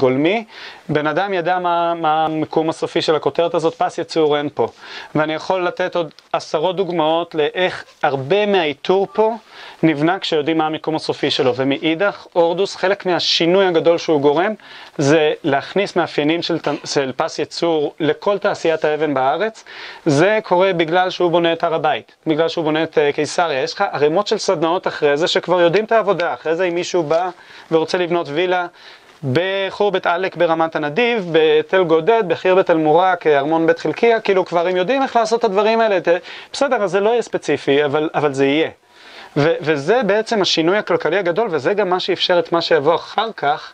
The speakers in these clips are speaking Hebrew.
גולמי, בן אדם ידע מה המיקום הסופי של הכותרת הזאת, פס יצור אין פה. ואני יכול לתת עוד עשרות דוגמאות לאיך הרבה מהאיתור פה נבנה כשיודעים מה המיקום הסופי שלו. ומאידך, הורדוס, חלק מהשינוי הגדול שהוא גורם, זה להכניס מאפיינים של פס יצור לכל תעשיית האבן בארץ. זה קורה בגלל שהוא בונה את הר הבית, בגלל שהוא בונה את קיסריה. יש לך ערימות של סדנאות אחרי זה שכבר יודעים את העבודה. אחרי זה אם מישהו בא ורוצה לבנות וילה, בחורבת עלק ברמת הנדיב, בתל גודד, בחירבת אל מורק, ארמון בית חלקיה, כאילו כבר הם יודעים איך לעשות את הדברים האלה, בסדר, אז זה לא יהיה ספציפי, אבל, אבל זה יהיה. ו, וזה בעצם השינוי הכלכלי הגדול, וזה גם מה שאפשר את מה שיבוא אחר כך,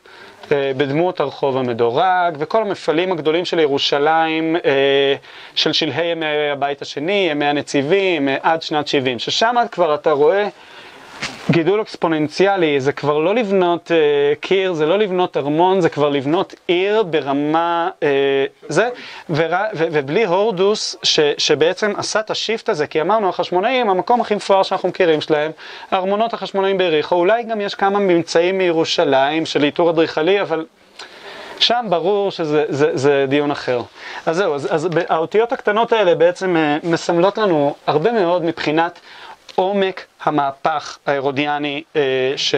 בדמות הרחוב המדורג, וכל המפעלים הגדולים של ירושלים, של שלהי ימי הבית השני, ימי הנציבים, עד שנת 70, ששם כבר אתה רואה גידול אקספוננציאלי, זה כבר לא לבנות uh, קיר, זה לא לבנות ארמון, זה כבר לבנות עיר ברמה uh, זה, ור, ו, ובלי הורדוס ש, שבעצם עשה את השיפט הזה, כי אמרנו החשמונאים, המקום הכי מפואר שאנחנו מכירים שלהם, הארמונות החשמונאים ביריחו, אולי גם יש כמה ממצאים מירושלים של עיטור אדריכלי, אבל שם ברור שזה זה, זה דיון אחר. אז זהו, אז, אז האותיות הקטנות האלה בעצם uh, מסמלות לנו הרבה מאוד מבחינת עומק המהפך ההרודיאני ש...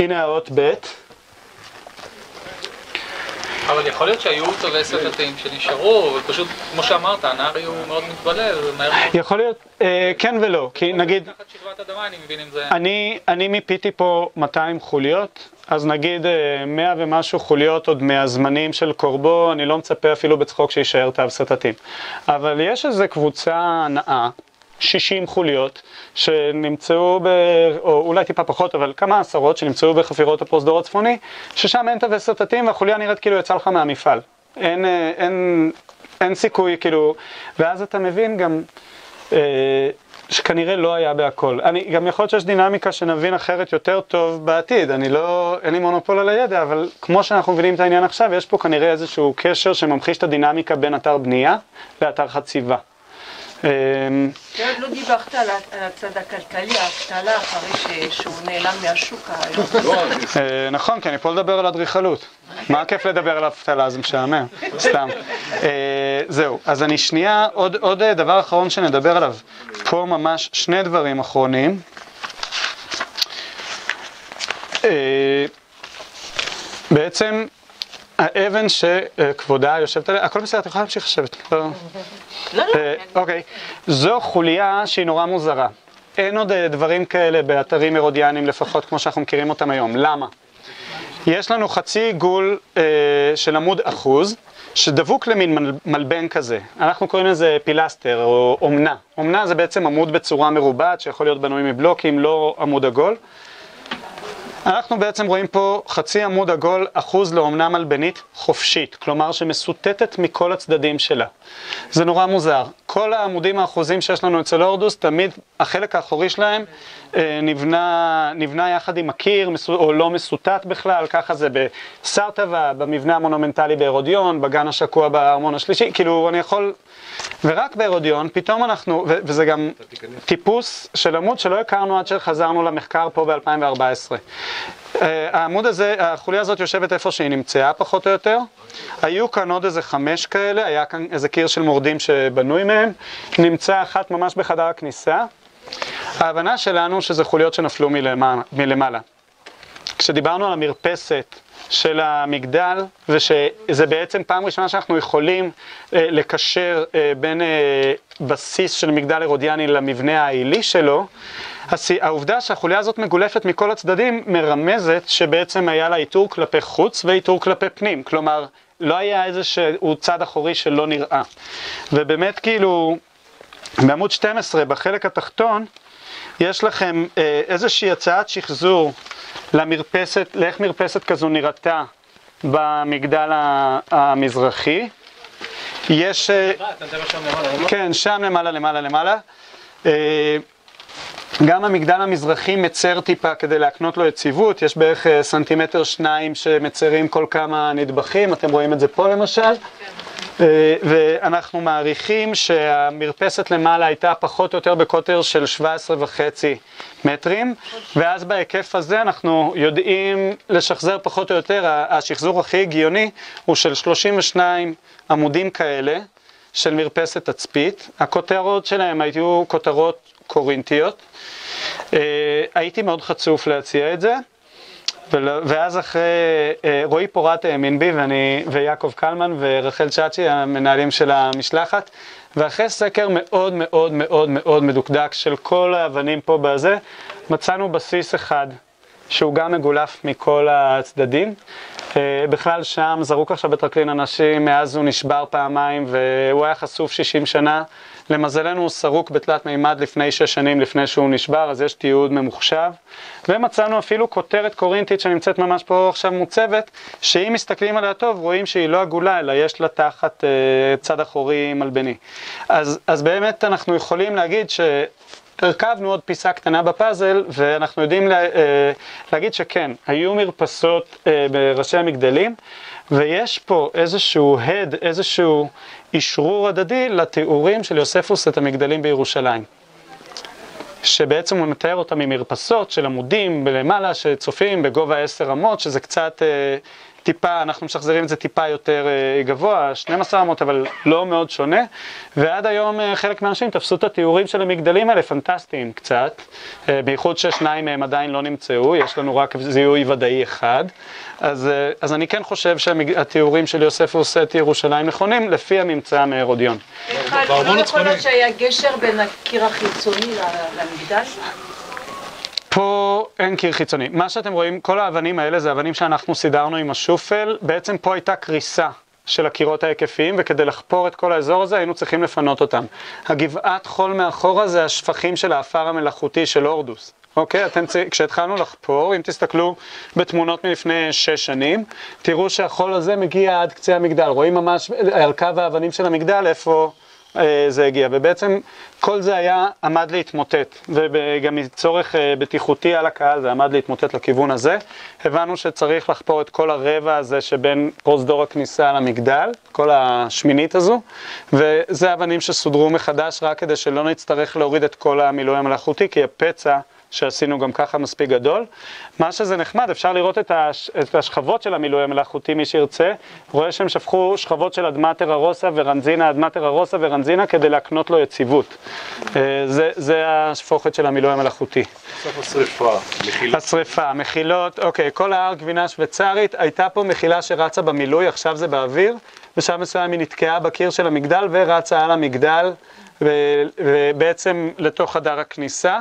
הנה האות ב' אבל יכול להיות שהיו טובי סרטים שנשארו, ופשוט, כמו שאמרת, הנהרי הוא מאוד מתבלל, יכול להיות, כן ולא, כי נגיד, אני מיפיתי פה 200 חוליות, אז נגיד 100 ומשהו חוליות עוד מהזמנים של קורבו, אני לא מצפה אפילו בצחוק שישאר תו סרטטים. אבל יש איזו קבוצה נאה, 60 חוליות, שנמצאו, ב, או אולי טיפה פחות, אבל כמה עשרות שנמצאו בחפירות הפרוזדור הצפוני, ששם אין תווי סרטטים והחוליה נראית כאילו יצאה לך מהמפעל. אין, אין, אין סיכוי, כאילו, ואז אתה מבין גם... שכנראה לא היה בהכל. אני, גם יכול להיות שיש דינמיקה שנבין אחרת יותר טוב בעתיד, אני לא, אין לי מונופול על הידע, אבל כמו שאנחנו מבינים את העניין עכשיו, יש פה כנראה איזשהו קשר שממחיש את הדינמיקה בין אתר בנייה לאתר חציבה. כן, לא דיברת על הצד הכלכלי, האבטלה אחרי שהוא נעלם מהשוק היום. נכון, כי אני פה לדבר על אדריכלות. מה הכיף לדבר על אבטלה, זה משעמם, סתם. זהו, אז אני שנייה, עוד דבר אחרון שנדבר עליו. פה ממש שני דברים אחרונים. בעצם האבן שכבודה יושבת עליה, הכל בסדר, את יכולה להמשיך לשבת. לא, לא. אוקיי, זו חוליה שהיא נורא מוזרה. אין עוד דברים כאלה באתרים אירודיאנים לפחות כמו שאנחנו מכירים אותם היום. למה? יש לנו חצי עיגול של עמוד אחוז שדבוק למין מלבן כזה. אנחנו קוראים לזה פילסטר או אומנה. אומנה זה בעצם עמוד בצורה מרובעת שיכול להיות בנוי מבלוקים, לא עמוד עגול. אנחנו בעצם רואים פה חצי עמוד עגול אחוז לאומנה מלבנית חופשית, כלומר שמסוטטת מכל הצדדים שלה. זה נורא מוזר. כל העמודים האחוזים שיש לנו אצל הורדוס, תמיד החלק האחורי שלהם נבנה, נבנה יחד עם הקיר, או לא מסוטט בכלל, ככה זה בסרטבה, במבנה המונומנטלי בהרודיון, בגן השקוע בארמון השלישי, כאילו אני יכול... ורק בהרודיון, פתאום אנחנו, וזה גם טיפוס של עמוד שלא הכרנו עד שחזרנו למחקר פה ב-2014. העמוד הזה, החוליה הזאת יושבת איפה שהיא נמצאה פחות או יותר. היו כאן עוד איזה חמש כאלה, היה כאן איזה קיר של מורדים שבנוי מהם. נמצא אחת ממש בחדר הכניסה. ההבנה שלנו שזה חוליות שנפלו מלמעלה. כשדיברנו על המרפסת של המגדל, ושזה בעצם פעם ראשונה שאנחנו יכולים אה, לקשר אה, בין אה, בסיס של מגדל אירודיאני למבנה העילי שלו, העובדה שהחוליה הזאת מגולפת מכל הצדדים מרמזת שבעצם היה לה איתור כלפי חוץ ואיתור כלפי פנים, כלומר לא היה איזשהו צד אחורי שלא נראה. ובאמת כאילו, בעמוד 12 בחלק התחתון, יש לכם אה, איזושהי הצעת שחזור למרפסת, לאיך מרפסת כזו נראתה במגדל המזרחי. יש... כן, שם למעלה, למעלה, למעלה. גם המגדל המזרחי מצר טיפה כדי להקנות לו יציבות, יש בערך סנטימטר שניים שמצרים כל כמה נדבכים, אתם רואים את זה פה למשל. אה, ואנחנו מעריכים שהמרפסת למעלה הייתה פחות או יותר בקוטר של 17 וחצי מטרים, ואז בהיקף הזה אנחנו יודעים לשחזר פחות או יותר, השחזור הכי הגיוני הוא של 32 עמודים כאלה של מרפסת תצפית. הכותרות שלהם היו כותרות קורינטיות. אה, הייתי מאוד חצוף להציע את זה. ואז אחרי, אה, רועי פורט האמין בי, ואני, ויעקב קלמן ורחל צ'אצ'י, המנהלים של המשלחת, ואחרי סקר מאוד מאוד מאוד מאוד מדוקדק של כל האבנים פה בזה, מצאנו בסיס אחד, שהוא גם מגולף מכל הצדדים. אה, בכלל שם זרוק עכשיו בטרקלין אנשים, מאז הוא נשבר פעמיים והוא היה חשוף 60 שנה. למזלנו הוא סרוק בתלת מימד לפני שש שנים לפני שהוא נשבר, אז יש תיעוד ממוחשב. ומצאנו אפילו כותרת קורינטית שנמצאת ממש פה עכשיו מוצבת, שאם מסתכלים עליה טוב רואים שהיא לא עגולה, אלא יש לה תחת אה, צד אחורי מלבני. אז, אז באמת אנחנו יכולים להגיד ש... הרכבנו עוד פיסה קטנה בפאזל, ואנחנו יודעים לה, אה, להגיד שכן, היו מרפסות אה, בראשי המגדלים, ויש פה איזשהו הד, איזשהו אשרור הדדי לתיאורים של יוספוס את המגדלים בירושלים. שבעצם הוא מתאר אותם ממרפסות של עמודים בלמעלה שצופים בגובה עשר אמות, שזה קצת אה, טיפה, אנחנו משחזרים את זה טיפה יותר אה, גבוה, 12 אמות, אבל לא מאוד שונה. ועד היום אה, חלק מהאנשים תפסו את התיאורים של המגדלים האלה פנטסטיים קצת, אה, בייחוד ששניים מהם עדיין לא נמצאו, יש לנו רק זיהוי ודאי אחד. אז, אז אני כן חושב שהתיאורים של יוסף עושה את ירושלים נכונים, לפי הממצא מהרודיון. לא יכול להיות שהיה גשר בין הקיר החיצוני למגדל? פה אין קיר חיצוני. מה שאתם רואים, כל האבנים האלה זה אבנים שאנחנו סידרנו עם השופל. בעצם פה הייתה קריסה של הקירות ההיקפיים, וכדי לחפור את כל האזור הזה היינו צריכים לפנות אותם. הגבעת חול מאחורה זה השפכים של האפר המלאכותי של הורדוס. אוקיי? אתם, כשהתחלנו לחפור, אם תסתכלו בתמונות מלפני שש שנים, תראו שהחול הזה מגיע עד קצה המגדל. רואים ממש על קו האבנים של המגדל איפה... אה, זה הגיע, ובעצם כל זה היה, עמד להתמוטט, וגם מצורך אה, בטיחותי על הקהל זה עמד להתמוטט לכיוון הזה. הבנו שצריך לחפור את כל הרבע הזה שבין פרוזדור הכניסה למגדל, כל השמינית הזו, וזה אבנים שסודרו מחדש רק כדי שלא נצטרך להוריד את כל המילוי המלאכותי, כי הפצע שעשינו גם ככה מספיק גדול. מה שזה נחמד, אפשר לראות את, הש, את השכבות של המילוי המלאכותי, מי שירצה. רואה שהם שפכו שכבות של אדמטר הרוסה ורנזינה, אדמטר הרוסה ורנזינה, כדי להקנות לו יציבות. אה, זה, זה השפוכת של המילוי המלאכותי. בסוף השריפה, מחילות. השריפה, מחילות, אוקיי, כל ההר גבינה שוויצרית, הייתה פה מחילה שרצה במילוי, עכשיו זה באוויר. בשלב מסוים היא נתקעה בקיר של המגדל ורצה על המגדל, ובעצם לתוך חדר הכניסה.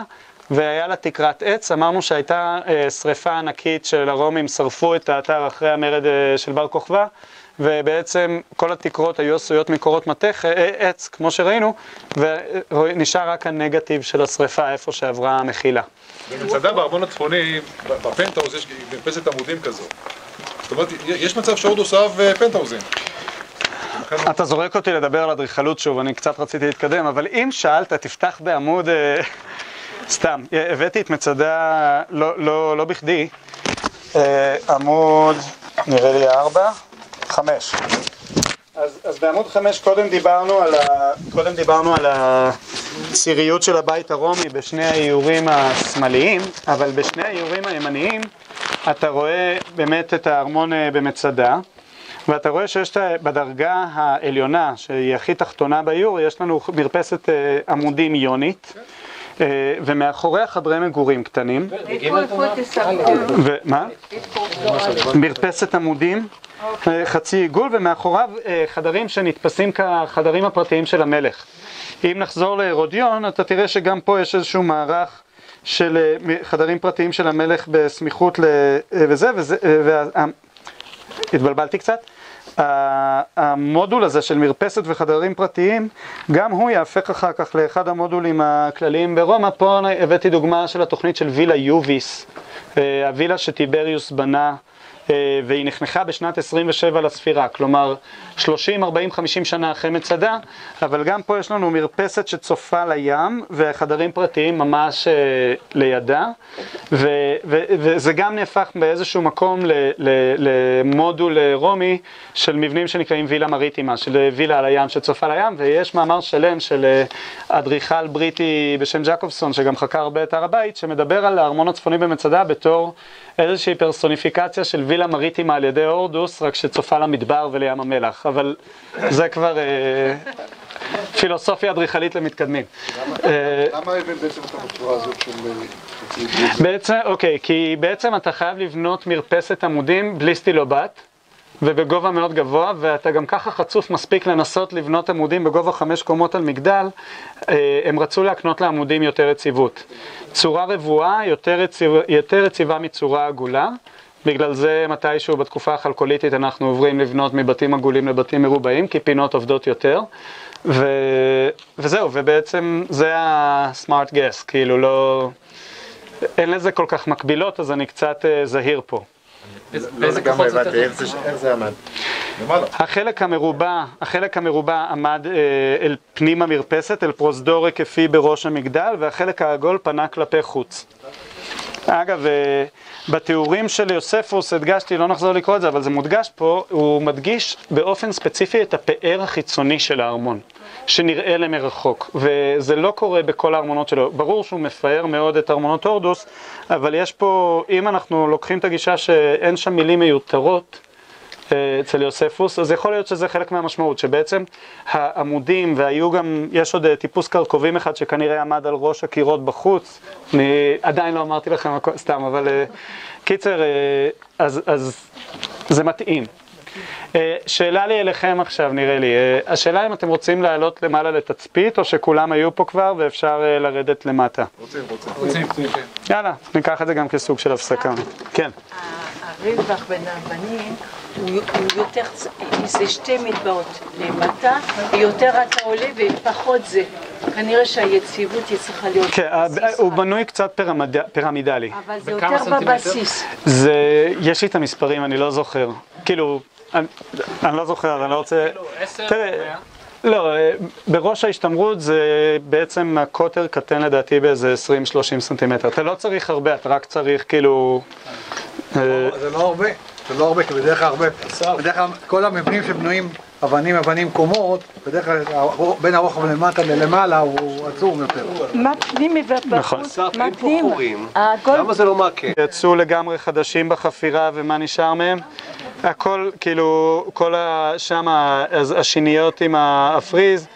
והיה לה תקרת עץ, אמרנו שהייתה אה, שריפה ענקית של הרומים, שרפו את האתר אחרי המרד אה, של בר כוכבא, ובעצם כל התקרות היו עשויות מקורות מתך, אה, עץ, כמו שראינו, ונשאר רק הנגטיב של השריפה, איפה שעברה המחילה. במצדה בארמון הצפוני, בפנטהאוז יש מרפסת עמודים כזו. זאת אומרת, יש מצב שהורדוס אהב פנטהאוזים. אתה זורק אותי לדבר על אדריכלות שוב, אני קצת רציתי להתקדם, אבל אם שאלת, תפתח בעמוד... סתם, הבאתי את מצדה לא, לא, לא בכדי, אה, עמוד, נראה לי ארבע, חמש. אז, אז בעמוד חמש קודם דיברנו על, ה, קודם דיברנו על הציריות של הבית הרומי בשני האיורים השמאליים, אבל בשני האיורים הימניים אתה רואה באמת את הארמון אה, במצדה, ואתה רואה שיש בדרגה העליונה, שהיא הכי תחתונה באיור, יש לנו מרפסת אה, עמודים יונית. אה, ומאחוריה חדרי מגורים קטנים. ומה? מרפסת עמודים, אה, חצי עיגול, ומאחוריו אה, חדרים שנתפסים כחדרים הפרטיים של המלך. אם נחזור להרודיון, אתה תראה שגם פה יש איזשהו מערך של חדרים פרטיים של המלך בסמיכות לזה, וזה, התבלבלתי קצת. המודול הזה של מרפסת וחדרים פרטיים, גם הוא יהפך אחר כך לאחד המודולים הכלליים ברומא. פה הבאתי דוגמה של התוכנית של וילה יוביס, אה, הווילה שטיבריוס בנה. אה, והיא נחנכה בשנת 27 לספירה, כלומר 30, 40, 50 שנה אחרי מצדה, אבל גם פה יש לנו מרפסת שצופה לים וחדרים פרטיים ממש אה, לידה, ו- ו- וזה גם נהפך באיזשהו מקום למודול רומי של מבנים שנקראים וילה מריטימה, של וילה על הים שצופה לים, ויש מאמר שלם של אה, אדריכל בריטי בשם ג'קובסון, שגם חקר הרבה את הר הבית, שמדבר על הארמון הצפוני במצדה בתור איזושהי פרסוניפיקציה של וילה מריטימה על ידי הורדוס, רק שצופה למדבר ולים המלח, אבל זה כבר אה, פילוסופיה אדריכלית למתקדמים. אה, למה הבאת בעצם את הבצורה הזאת של אה? בעצם, אוקיי, כי בעצם אתה חייב לבנות מרפסת עמודים בלי סטילובט ובגובה מאוד גבוה, ואתה גם ככה חצוף מספיק לנסות לבנות עמודים בגובה חמש קומות על מגדל, הם רצו להקנות לעמודים יותר יציבות. צורה רבועה יותר, יציב, יותר יציבה מצורה עגולה, בגלל זה מתישהו בתקופה החלקוליטית אנחנו עוברים לבנות מבתים עגולים לבתים מרובעים, כי פינות עובדות יותר. ו... וזהו, ובעצם זה ה-smart guess, כאילו לא... אין לזה כל כך מקבילות, אז אני קצת אה, זהיר פה. באיזה כוחות זה יותר איך זה- איך זה עמד? החלק המרובע, החלק המרובע עמד אה, אל פנים המרפסת, אל פרוזדור היקפי בראש המגדל, והחלק העגול פנה כלפי חוץ. אגב, אה, בתיאורים של יוספוס הדגשתי, לא נחזור לקרוא את זה, אבל זה מודגש פה, הוא מדגיש באופן ספציפי את הפאר החיצוני של הארמון, שנראה למרחוק, וזה לא קורה בכל הארמונות שלו. ברור שהוא מפאר מאוד את ארמונות הורדוס, אבל יש פה, אם אנחנו לוקחים את הגישה שאין שם מילים מיותרות, אצל יוספוס, אז יכול להיות שזה חלק מהמשמעות, שבעצם העמודים, והיו גם, יש עוד אה, טיפוס קרקובים אחד שכנראה עמד על ראש הקירות בחוץ, אני עדיין לא אמרתי לכם הכל, סתם, אבל אה, קיצר, אה, אז, אז זה מתאים. אה, שאלה לי אליכם עכשיו, נראה לי, אה, השאלה אם אתם רוצים לעלות למעלה לתצפית, או שכולם היו פה כבר ואפשר אה, לרדת למטה. רוצים, רוצים. יאללה, ניקח את זה גם כסוג של הפסקה. כן. הרווח בין הבנים הוא הוא יותר, זה שתי מטבעות למטה, יותר אתה עולה ופחות זה. כנראה שהיציבות היא צריכה להיות כן, בבסיס הוא רק. בנוי קצת פירמיד- פירמידלי. אבל זה יותר סנטימטר? בבסיס. זה, יש לי את המספרים, אני לא זוכר. כאילו, אני, אני לא זוכר, אני לא רוצה... עשר, תראה, מאה? לא, אה, בראש ההשתמרות זה בעצם הקוטר קטן לדעתי באיזה 20-30 סנטימטר. אתה לא צריך הרבה, אתה רק צריך כאילו... אה, זה לא הרבה, זה לא הרבה, כי בדרך כלל הרבה, בדרך כלל כל המבנים שבנויים אבנים, אבנים קומות, בדרך כלל בין הרוחב למטה ללמעלה הוא עצום יותר. פנים? חורים. הכל למה זה לא מעקה? יצאו לגמרי חדשים בחפירה ומה נשאר מהם? הכל, כאילו, כל ה... שם השיניות עם הפריז.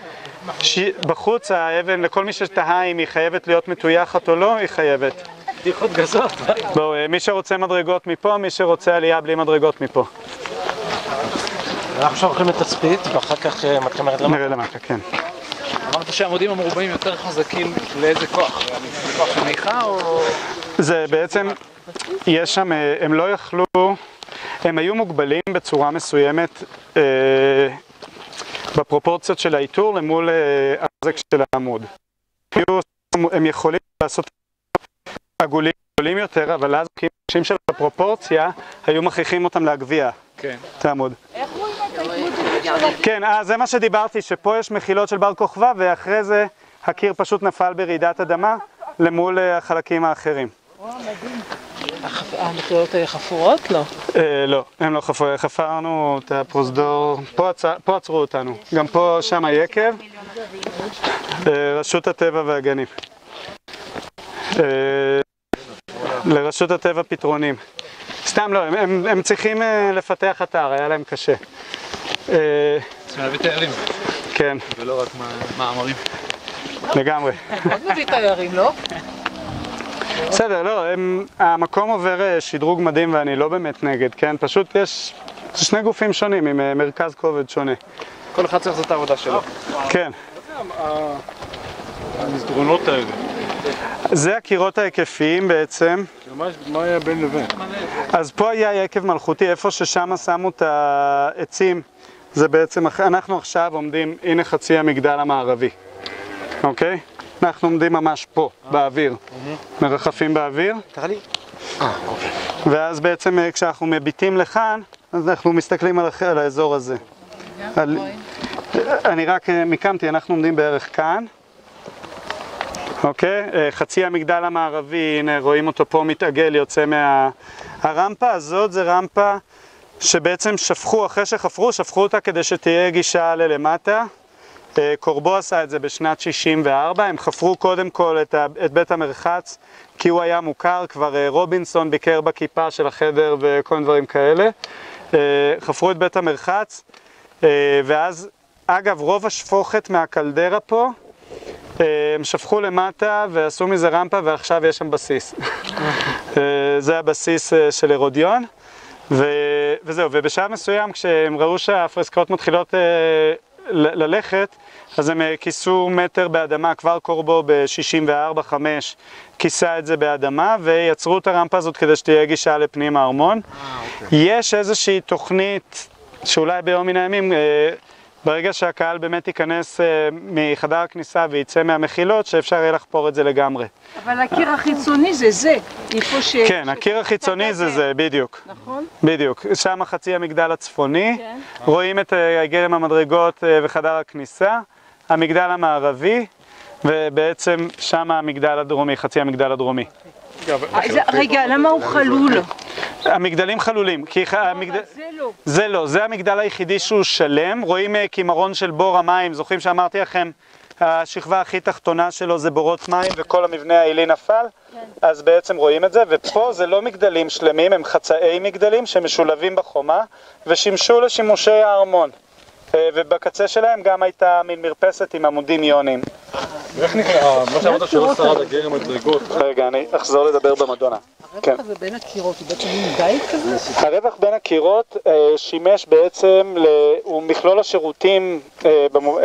ש... בחוץ האבן, לכל מי שתהה אם היא חייבת להיות מטויחת או לא, היא חייבת. בדיחות גסות. בואו, אה, מי שרוצה מדרגות מפה, מי שרוצה עלייה בלי מדרגות מפה. אנחנו עכשיו הולכים לתצפית, ואחר כך אה, מתחילים לרדת למטה. נראה למטה, כן. אמרת שהעמודים המרובעים יותר חזקים לאיזה כוח? כוח מניחה או... זה בעצם, יש שם, אה, הם לא יכלו, הם היו מוגבלים בצורה מסוימת אה, בפרופורציות של העיטור למול אה, החזק של העמוד. הם יכולים לעשות עגולים גדולים יותר, אבל אז כשם של הפרופורציה, היו מכריחים אותם להגביה כן. את העמוד. כן, אה, זה מה שדיברתי, שפה יש מחילות של בר כוכבא, ואחרי זה הקיר פשוט נפל ברעידת אדמה למול אה, החלקים האחרים. המחילות האלה חפורות? לא. אה, לא, הם לא חפרו, חפרנו את הפרוזדור, פה, עצ... פה עצרו אותנו, גם פה, שם היקב, אה, רשות הטבע והגנים. אה, לרשות הטבע פתרונים. סתם לא, הם, הם, הם צריכים לפתח אתר, היה להם קשה. אה, צריכים להביא תיירים, כן, ולא רק מאמרים. לגמרי. מאוד מביא תיירים, לא? בסדר, לא, הם, המקום עובר אה, שדרוג מדהים ואני לא באמת נגד, כן? פשוט יש זה שני גופים שונים עם אה, מרכז כובד שונה. כל אחד צריך לעשות את העבודה שלו. כן. המסדרונות האלה. זה הקירות ההיקפיים בעצם. מה- היה בין לבין? אז פה היה יקב מלכותי, איפה ששם שמו את העצים, זה בעצם, אנחנו עכשיו עומדים, הנה חצי המגדל המערבי, אוקיי? אנחנו עומדים ממש פה, באוויר, מרחפים באוויר, תראה לי. ואז בעצם אה, כשאנחנו מביטים לכאן, אז אנחנו מסתכלים על, על האזור הזה. על... אני רק אה, מיקמתי, אנחנו עומדים בערך כאן, אוקיי? אה, חצי המגדל המערבי, הנה רואים אותו פה מתעגל, יוצא מה... הרמפה הזאת זה רמפה שבעצם שפכו, אחרי שחפרו, שפכו אותה כדי שתהיה גישה ללמטה. אה, קורבו עשה את זה בשנת 64, הם חפרו קודם כל את, ה- את בית המרחץ כי הוא היה מוכר, כבר אה, רובינסון ביקר בכיפה של החדר וכל דברים כאלה. אה, חפרו את בית המרחץ, ואז, אגב, רוב השפוכת מהקלדרה פה, הם שפכו למטה ועשו מזה רמפה ועכשיו יש שם בסיס. זה הבסיס של הרודיון. ו... וזהו, ובשלב מסוים כשהם ראו שהפרסקאות מתחילות ללכת, אז הם אה, כיסו מטר באדמה, כבר קורבו ב-64-5 כיסה את זה באדמה, ויצרו את הרמפה הזאת כדי שתהיה גישה לפנים הארמון. יש איזושהי תוכנית שאולי ביום מן הימים, אה, ברגע שהקהל באמת ייכנס אה, מחדר הכניסה ויצא מהמחילות, שאפשר יהיה לחפור את זה לגמרי. אבל הקיר החיצוני זה זה, איפה ש... כן, הקיר החיצוני זה זה, בדיוק. נכון? בדיוק, שם חצי המגדל הצפוני, כן. רואים את אה, גרם המדרגות אה, וחדר הכניסה, המגדל המערבי, ובעצם שם המגדל הדרומי, חצי המגדל הדרומי. אה, זה- רגע, למה הוא חלול? המגדלים חלולים, כי המגדל... זה לא. זה לא, זה המגדל היחידי שהוא שלם, רואים אה, קימרון של בור המים, זוכרים שאמרתי לכם, השכבה הכי תחתונה שלו זה בורות מים וכל המבנה העילי נפל? אז בעצם רואים את זה, ופה זה לא מגדלים שלמים, הם חצאי מגדלים שמשולבים בחומה ושימשו לשימושי הארמון. אה, ובקצה שלהם גם הייתה מין מרפסת עם עמודים איוניים. ואיך נקרא, מה שאמרת שלא שרד הגרם מדרגות, רגע, אני אחזור לדבר במדונה. כן. זה בין הקירות, הוא בעצם מין דייט כזה? הרווח בין הקירות אה, שימש בעצם. הוא מכלול השירותים,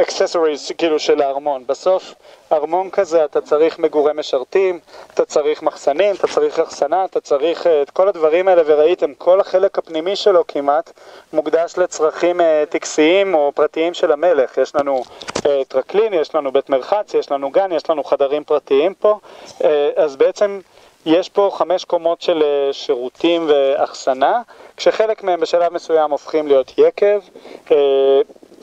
אקססוריז כאילו של הארמון. בסוף, ארמון כזה אתה צריך מגורי משרתים, אתה צריך מחסנים, אתה צריך אחסנה, אתה צריך אה, את כל הדברים האלה, וראיתם, כל החלק הפנימי שלו כמעט מוקדש לצרכים אה, טקסיים או פרטיים של המלך. יש לנו אה, טרקלין, יש לנו בית מרחץ, יש לנו גן, יש לנו חדרים פרטיים פה, אז בעצם... יש פה חמש קומות של שירותים ואחסנה, כשחלק מהם בשלב מסוים הופכים להיות יקב.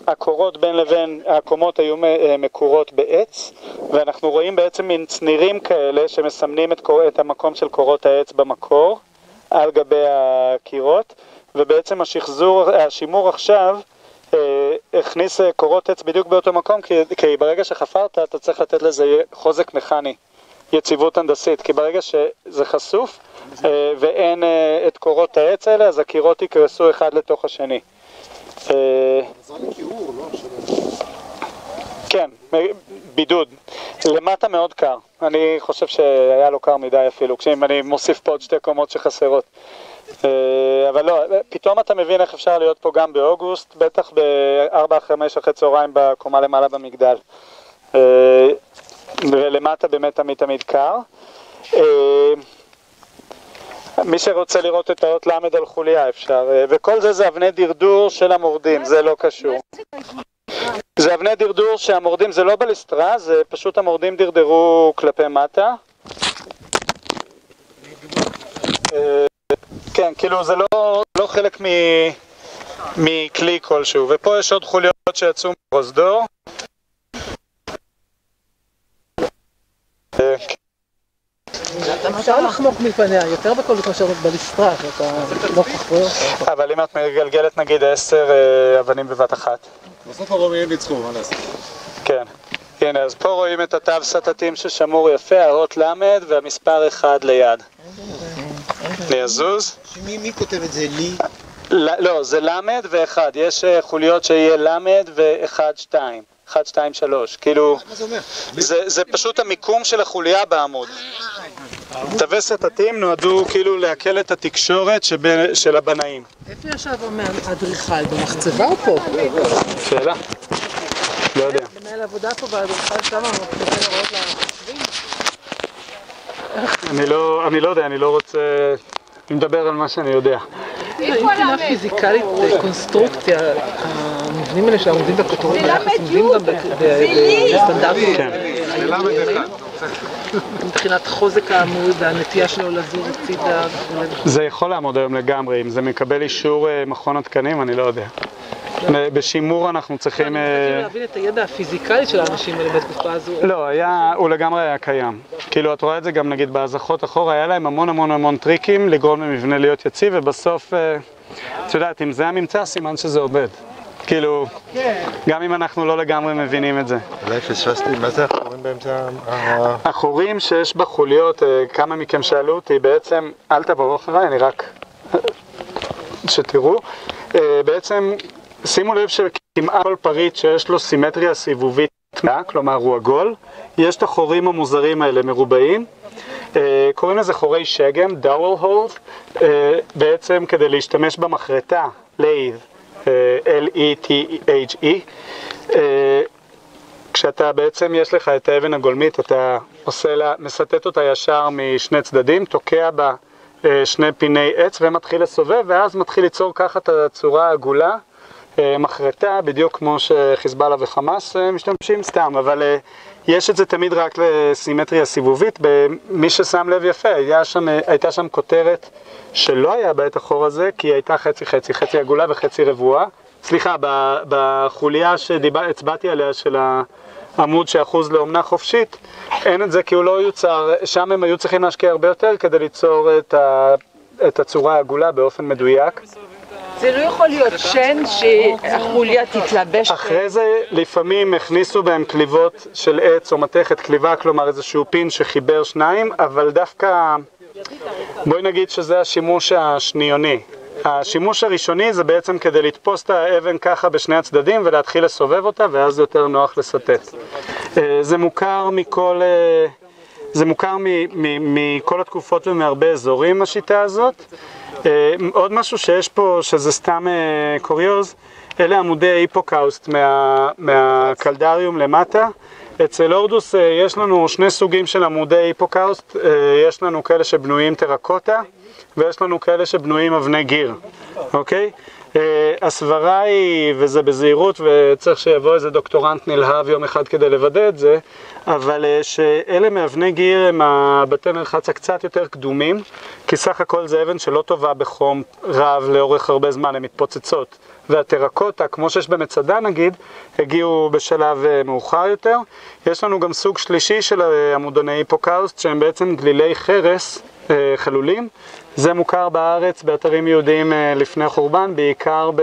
הקורות בין לבין, הקומות היו אה, מקורות בעץ, ואנחנו רואים בעצם מין צנירים כאלה שמסמנים את, קור- את המקום של קורות העץ במקור, על גבי הקירות, ובעצם השחזור, השימור עכשיו אה, הכניס אה, קורות עץ בדיוק באותו מקום, כי, כי ברגע שחפרת אתה צריך לתת לזה חוזק מכני. יציבות הנדסית, כי ברגע שזה חשוף אה, ואין אה, את קורות העץ האלה, אז הקירות יקרסו אחד לתוך השני. אה, כן, בידוד. למטה מאוד קר. אני חושב שהיה לו קר מדי אפילו, כשאם אני מוסיף פה עוד שתי קומות שחסרות. אה, אבל לא, פתאום אתה מבין איך אפשר להיות פה גם באוגוסט, בטח בארבע, חמש אחרי צהריים בקומה למעלה במגדל. אה, ולמטה באמת תמיד תמיד קר. מי שרוצה לראות את האות ל' על חוליה אפשר, אה, וכל זה זה אבני דרדור של המורדים, זה לא קשור. זה אבני דרדור שהמורדים זה לא בליסטרה, זה פשוט המורדים דרדרו כלפי מטה. אה, כן, כאילו זה לא, לא חלק מכלי כלשהו, ופה יש עוד חוליות שיצאו מפרוזדור. אה, אפשר לחמוק מפניה יותר בכל זאת מאשר בליסטרה, שאתה לא כל כך רואה אותה. אבל אם את מגלגלת נגיד עשר אה, אבנים בבת אחת. בסוף הרומיים ניצחו, מה לעשות? כן. הנה, אז פה רואים את התו סטטים ששמור יפה, האות ל' והמספר 1 ליד. אני אזוז? מי מי כותב את זה? לי? לא, זה ל' ו-1. יש אה, חוליות שיהיה ל' ו-1, 2. 1, 2, 3. כאילו, מה זה אומר? זה, זה פשוט המיקום של החוליה בעמוד. תווי סטטים נועדו כאילו להקל את התקשורת שבין, של הבנאים. איפה ישב האדריכל? במחצבה או פה? שאלה? לא יודע. מנהל עבודה פה והאדריכל שם נותן הוראות לחושבים? אני לא, אני לא יודע, אני לא רוצה... אני מדבר על מה שאני יודע. אם מבחינה פיזיקלית, אה, קונסטרוקציה, המבנים האלה של העמודים והכותרות ביחס עומדים גם בסטנדרטים. כן. מבחינת חוזק העמוד והנטייה שלו לזוז הצידה וכו'. זה יכול לעמוד היום לגמרי, אם זה מקבל אישור אה, מכון התקנים, אני לא יודע. בשימור אנחנו צריכים... אני אה, צריכים להבין את הידע הפיזיקלי של האנשים האלה בתקופה הזו. לא, היה, הוא לגמרי היה קיים. כאילו, את רואה את זה גם נגיד בהזחות אחורה, היה להם המון המון המון טריקים לגרום למבנה להיות יציב, ובסוף, אה, את יודעת, אם זה הממצא, סימן שזה עובד. כאילו, גם אם אנחנו לא לגמרי מבינים את זה. אולי פספסתי, מה זה החורים באמצע ה... החורים שיש בחוליות, אה, כמה מכם שאלו אותי, בעצם, אל תבואו אחריי, אני רק... שתראו, אה, בעצם, שימו לב שכמעט כל פריט שיש לו סימטריה סיבובית כלומר הוא עגול, יש את החורים המוזרים האלה מרובעים, אה, קוראים לזה חורי שגם, דאוול הולד, בעצם כדי להשתמש במחרטה, lathe, L-E-T-H-E, אה, כשאתה בעצם יש לך את האבן הגולמית, אתה עושה לה, מסתת אותה ישר משני צדדים, תוקע בה אה, שני פיני עץ ומתחיל לסובב, ואז מתחיל ליצור ככה את הצורה העגולה, אה, מחרטה, בדיוק כמו שחיזבאללה וחמאס אה, משתמשים סתם, אבל אה, יש את זה תמיד רק לסימטריה סיבובית. מי ששם לב יפה, שם, אה, הייתה שם כותרת שלא היה בה את החור הזה, כי היא הייתה חצי חצי, חצי עגולה וחצי רבועה. סליחה, בחוליה שהצבעתי עליה של העמוד שאחוז לאומנה חופשית, אין את זה כי הוא לא יוצר, שם הם היו צריכים להשקיע הרבה יותר כדי ליצור את, ה, את הצורה העגולה באופן מדויק. זה לא יכול להיות שן שהחוליה תתלבש. אחרי זה לפעמים הכניסו בהם קליבות של עץ או מתכת קליבה, כלומר איזשהו פין שחיבר שניים, אבל דווקא, בואי נגיד שזה השימוש השניוני. השימוש הראשוני זה בעצם כדי לתפוס את האבן ככה בשני הצדדים ולהתחיל לסובב אותה ואז זה יותר נוח לסטט. אה, זה מוכר מכל, אה, זה מוכר מכל התקופות ומהרבה אזורים השיטה הזאת. אה, עוד משהו שיש פה שזה סתם קוריוז, אלה עמודי היפוקאוסט מה, מהקלדריום למטה. אצל הורדוס אה, יש לנו שני סוגים של עמודי היפוקאוסט, אה, יש לנו כאלה שבנויים טרקוטה ויש לנו כאלה שבנויים אבני גיר, אוקיי? אה, הסברה היא, וזה בזהירות וצריך שיבוא איזה דוקטורנט נלהב יום אחד כדי לוודא את זה, אבל שאלה מאבני גיר הם הבתי מרחץ הקצת יותר קדומים, כי סך הכל זה אבן שלא טובה בחום רב לאורך הרבה זמן, הן מתפוצצות. והטרקוטה, כמו שיש במצדה נגיד, הגיעו בשלב אה, מאוחר יותר. יש לנו גם סוג שלישי של אה, עמודוני היפוקאוסט, שהם בעצם גלילי חרס אה, חלולים. זה מוכר בארץ באתרים יהודיים אה, לפני החורבן, בעיקר ב...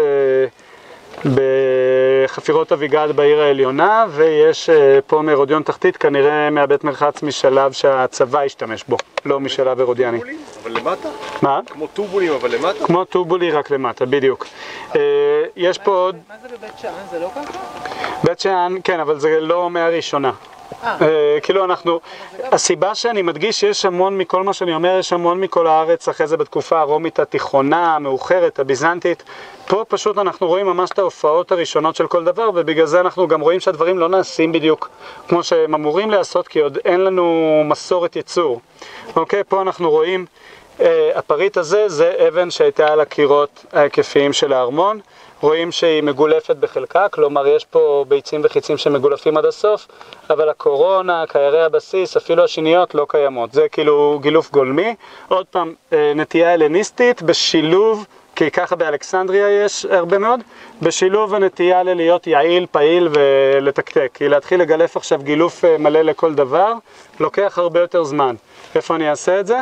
בחפירות אביגד בעיר העליונה, ויש אה, פה מהרודיון תחתית, כנראה מהבית מרחץ משלב שהצבא השתמש בו, לא משלב הרודיאני. אבל למטה? מה? כמו טובולים, אבל למטה? כמו טובולי רק למטה, בדיוק. אה, יש פה עוד... מה זה בבית שאן? זה לא ככה? בית שאן, כן, אבל זה לא מהראשונה. אה, כאילו אנחנו, הסיבה שאני מדגיש שיש המון מכל מה שאני אומר, יש המון מכל הארץ אחרי זה בתקופה הרומית התיכונה, המאוחרת, הביזנטית. פה פשוט אנחנו רואים ממש את ההופעות הראשונות של כל דבר, ובגלל זה אנחנו גם רואים שהדברים לא נעשים בדיוק כמו שהם אמורים להיעשות, כי עוד אין לנו מסורת ייצור. אוקיי, פה אנחנו רואים, אה, הפריט הזה זה אבן שהייתה על הקירות ההיקפיים של הארמון. רואים שהיא מגולפת בחלקה, כלומר יש פה ביצים וחיצים שמגולפים עד הסוף, אבל הקורונה, קיירי הבסיס, אפילו השיניות לא קיימות. זה כאילו גילוף גולמי. עוד פעם, אה, נטייה הלניסטית בשילוב, כי ככה באלכסנדריה יש הרבה מאוד, בשילוב הנטייה ללהיות יעיל, פעיל ולתקתק. כי להתחיל לגלף עכשיו גילוף אה, מלא לכל דבר, לוקח הרבה יותר זמן. איפה אני אעשה את זה?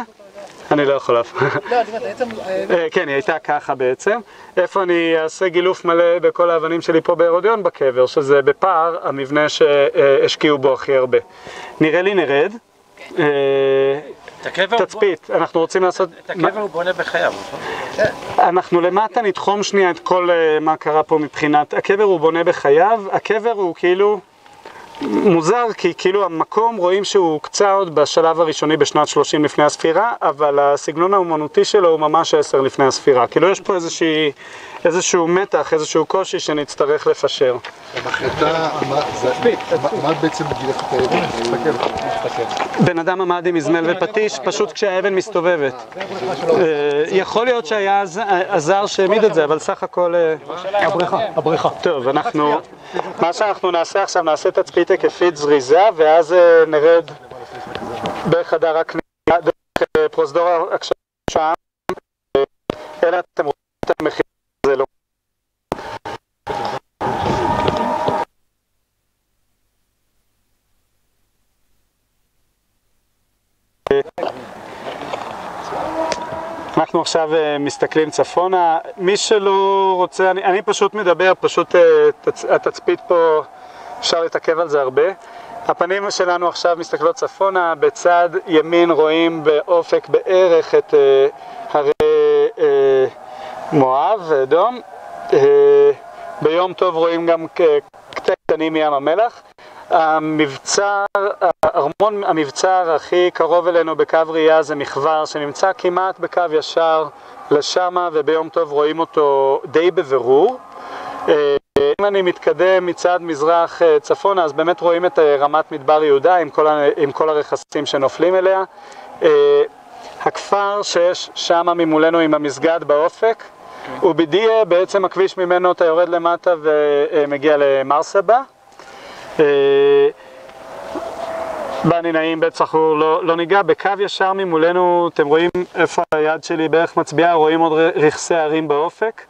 אני לא יכול אף. לא, אני אומרת, בעצם... אה, אה, כן, היא הייתה ככה בעצם. איפה אני אעשה גילוף מלא בכל האבנים שלי פה בהרודיון? בקבר, שזה בפער המבנה שהשקיעו בו הכי הרבה. נראה לי נרד. הוא- תצפית, אנחנו רוצים לעשות... את הקבר הוא בונה בחייו, נכון? אנחנו למטה נתחום שנייה את כל אה, מה קרה פה מבחינת... הקבר הוא בונה בחייו, הקבר הוא כאילו... מוזר, כי כאילו המקום רואים שהוא הוקצה עוד בשלב הראשוני בשנת 30 לפני הספירה, אבל הסגנון האומנותי שלו הוא ממש 10 לפני הספירה. כאילו יש פה איזושהי, איזשהו מתח, איזשהו קושי שנצטרך לפשר. המחלטה, מה בעצם גילף את האבן? בן אדם עמד עם מזמל ופטיש, פשוט כשהאבן מסתובבת. אה, יכול להיות שהיה הז- הזר שהעמיד את זה, אבל סך הכל... אה, הבריכה, הבריכה. טוב, אנחנו... מה שאנחנו נעשה עכשיו, נעשה תצפית היקפית זריזה, ואז אה, נרד בחדר הקנייה, דרך אה, פרוזדור הקשבים שם, אה, אלא אתם רואים את המחיר, הזה, לא... Thank you. אנחנו עכשיו אה, מסתכלים צפונה, מי שלא רוצה, אני, אני פשוט מדבר, פשוט אה, תצ, התצפית פה, אפשר להתעכב על זה הרבה. הפנים שלנו עכשיו מסתכלות צפונה, בצד ימין רואים באופק בערך את אה, הרי מואב ואדום. אה, ביום טוב רואים גם כ- קטעי קטנים מים המלח. המבצר, ארמון המבצר הכי קרוב אלינו בקו ראייה זה מחבר שנמצא כמעט בקו ישר לשמה וביום טוב רואים אותו די בבירור. אה, אם אני מתקדם מצד מזרח אה, צפונה אז באמת רואים את אה, רמת מדבר יהודה עם כל, עם כל הרכסים שנופלים אליה. הכפר שיש שם ממולנו עם המסגד באופק הוא בדיה בעצם הכביש ממנו אתה יורד למטה ומגיע למרסבה. אה, בני נעים בית סחור לא, לא ניגע, בקו ישר ממולנו, אתם רואים איפה היד שלי בערך מצביעה, רואים עוד רכסי הרים באופק.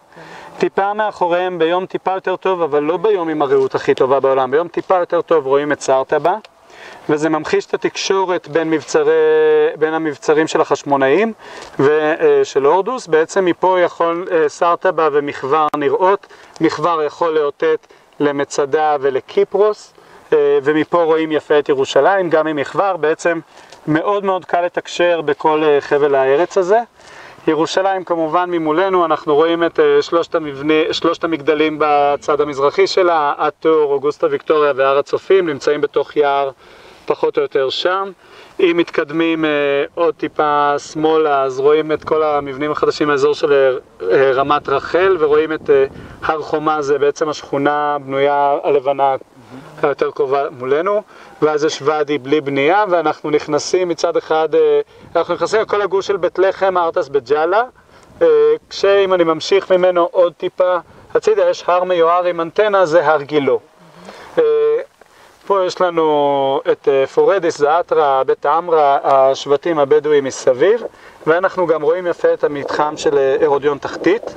טיפה מאחוריהם ביום טיפה יותר טוב, אבל לא ביום עם הרעות הכי טובה בעולם, ביום טיפה יותר טוב רואים את סרטבה, וזה ממחיש את התקשורת בין, מבצרי, בין המבצרים של החשמונאים ושל הורדוס. בעצם מפה יכול אה, סרטבה ומחבר נראות, מחבר יכול לאותת למצדה ולקיפרוס. אה, ומפה רואים יפה את ירושלים, גם עם מחבר, בעצם מאוד מאוד קל לתקשר בכל אה, חבל הארץ הזה. ירושלים כמובן ממולנו, אנחנו רואים את אה, שלושת, המבני, שלושת המגדלים בצד המזרחי שלה, עטור, אוגוסטה ויקטוריה והר הצופים, נמצאים בתוך יער פחות או יותר שם. אם מתקדמים אה, עוד טיפה שמאלה, אז רואים את כל המבנים החדשים מהאזור של אה, אה, רמת רחל, ורואים את אה, הר חומה, זה בעצם השכונה הבנויה הלבנה היותר קרובה מולנו, ואז יש ואדי בלי בנייה, ואנחנו נכנסים מצד אחד, אה, אנחנו נכנסים לכל הגוש של בית לחם, ארטס בג'אלה, אה, כשאם אני ממשיך ממנו עוד טיפה הצידה, יש הר מיוער עם אנטנה, זה הר גילו. אה, פה יש לנו את אה, פורדיס, זעתרה, בית עמרה, השבטים הבדואים מסביב, ואנחנו גם רואים יפה את המתחם של אה, הרודיון תחתית.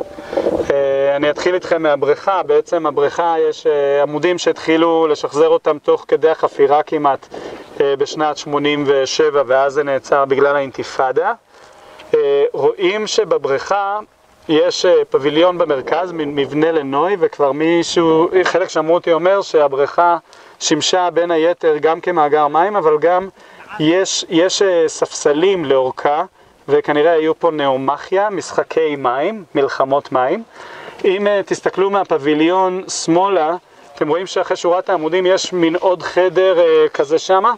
אה, אני אתחיל איתכם מהבריכה, בעצם הבריכה יש אה, עמודים שהתחילו לשחזר אותם תוך כדי החפירה כמעט אה, בשנת 87 ואז זה נעצר בגלל האינתיפאדה. אה, רואים שבבריכה יש אה, פביליון במרכז, מבנה לנוי, וכבר מישהו, חלק שמעו אותי אומר שהבריכה שימשה בין היתר גם כמאגר מים, אבל גם יש, יש אה, ספסלים לאורכה, וכנראה היו פה נאומחיה, משחקי מים, מלחמות מים. אם אה, תסתכלו מהפביליון שמאלה, אתם רואים שאחרי שורת העמודים יש מין עוד חדר אה, כזה שמה,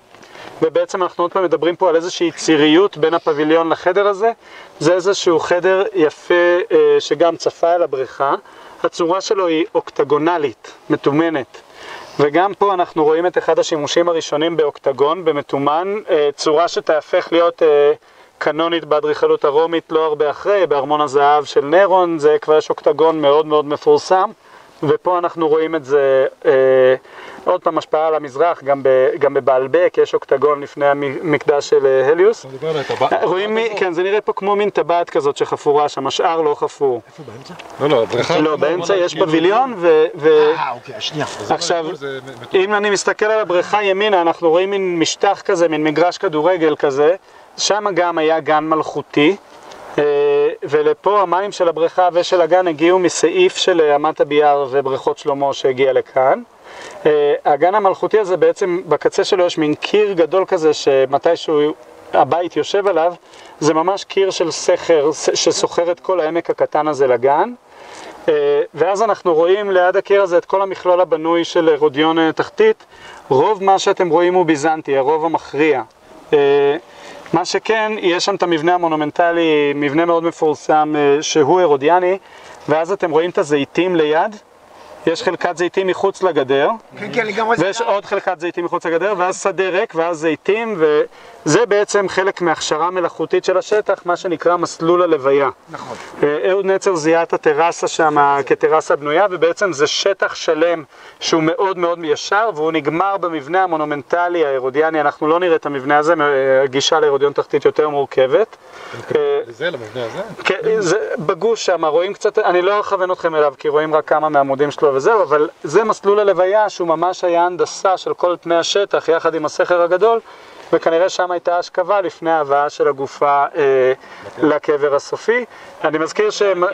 ובעצם אנחנו עוד פעם מדברים פה על איזושהי ציריות בין הפביליון לחדר הזה. זה איזשהו חדר יפה שגם צפה אל הבריכה. הצורה שלו היא אוקטגונלית, מתומנת. וגם פה אנחנו רואים את אחד השימושים הראשונים באוקטגון, במתומן, אה, צורה שתהפך להיות אה, קנונית באדריכלות הרומית לא הרבה אחרי, בארמון הזהב של נירון, זה כבר יש אוקטגון מאוד מאוד מפורסם, ופה אנחנו רואים את זה, אה, עוד פעם השפעה על המזרח, גם, ב, גם בבעלבק יש אוקטגון לפני המקדש של אה, הליוס. רואים, מי- כן, זה נראה פה כמו מין טבעת כזאת שחפורה שם, השאר לא חפור. לא, לא, הבריכה... לא, באמצע יש פביליון ו... אה, אוקיי, השנייה. עכשיו. אם אני מסתכל על הבריכה ימינה, אנחנו רואים מין משטח כזה, מין מגרש כדורגל כזה, שם גם היה גן מלכותי, אה, ולפה המים של הבריכה ושל הגן הגיעו מסעיף של אה, אמת הביאר ובריכות שלמה שהגיע לכאן. אה, הגן המלכותי הזה בעצם, בקצה שלו יש מין קיר גדול כזה שמתישהו הבית יושב עליו, זה ממש קיר של סכר שסוחר את כל העמק הקטן הזה לגן. אה, ואז אנחנו רואים ליד הקיר הזה את כל המכלול הבנוי של רודיון תחתית. רוב מה שאתם רואים הוא ביזנטי, הרוב המכריע. מה שכן, יש שם את המבנה המונומנטלי, מבנה מאוד מפורסם אה, שהוא הרודיאני, ואז אתם רואים את הזיתים ליד, יש חלקת זיתים מחוץ לגדר, כן, כן. ויש עוד חלקת זיתים מחוץ לגדר, ואז שדה ריק, ואז זיתים, וזה בעצם חלק מהכשרה מלאכותית של השטח, מה שנקרא מסלול הלוויה. נכון. אה, אהוד נצר זיהה את הטרסה שם כטרסה בנויה, ובעצם זה שטח שלם שהוא מאוד מאוד ישר, והוא נגמר במבנה המונומנטלי ההרודיאני, אנחנו לא נראה את המבנה הזה, אה, הגישה להרודיון תחתית יותר מורכבת. אה, זה למבנה הזה? כן, זה בגוש שם, רואים קצת, אני לא אכוון אתכם אליו כי רואים רק כמה מהעמודים שלו וזהו, אבל זה מסלול הלוויה שהוא ממש היה הנדסה של כל פני השטח יחד עם הסכר הגדול, וכנראה שם הייתה השכבה לפני ההבאה של הגופה אה, לקבר הסופי. אני מזכיר ש... לא,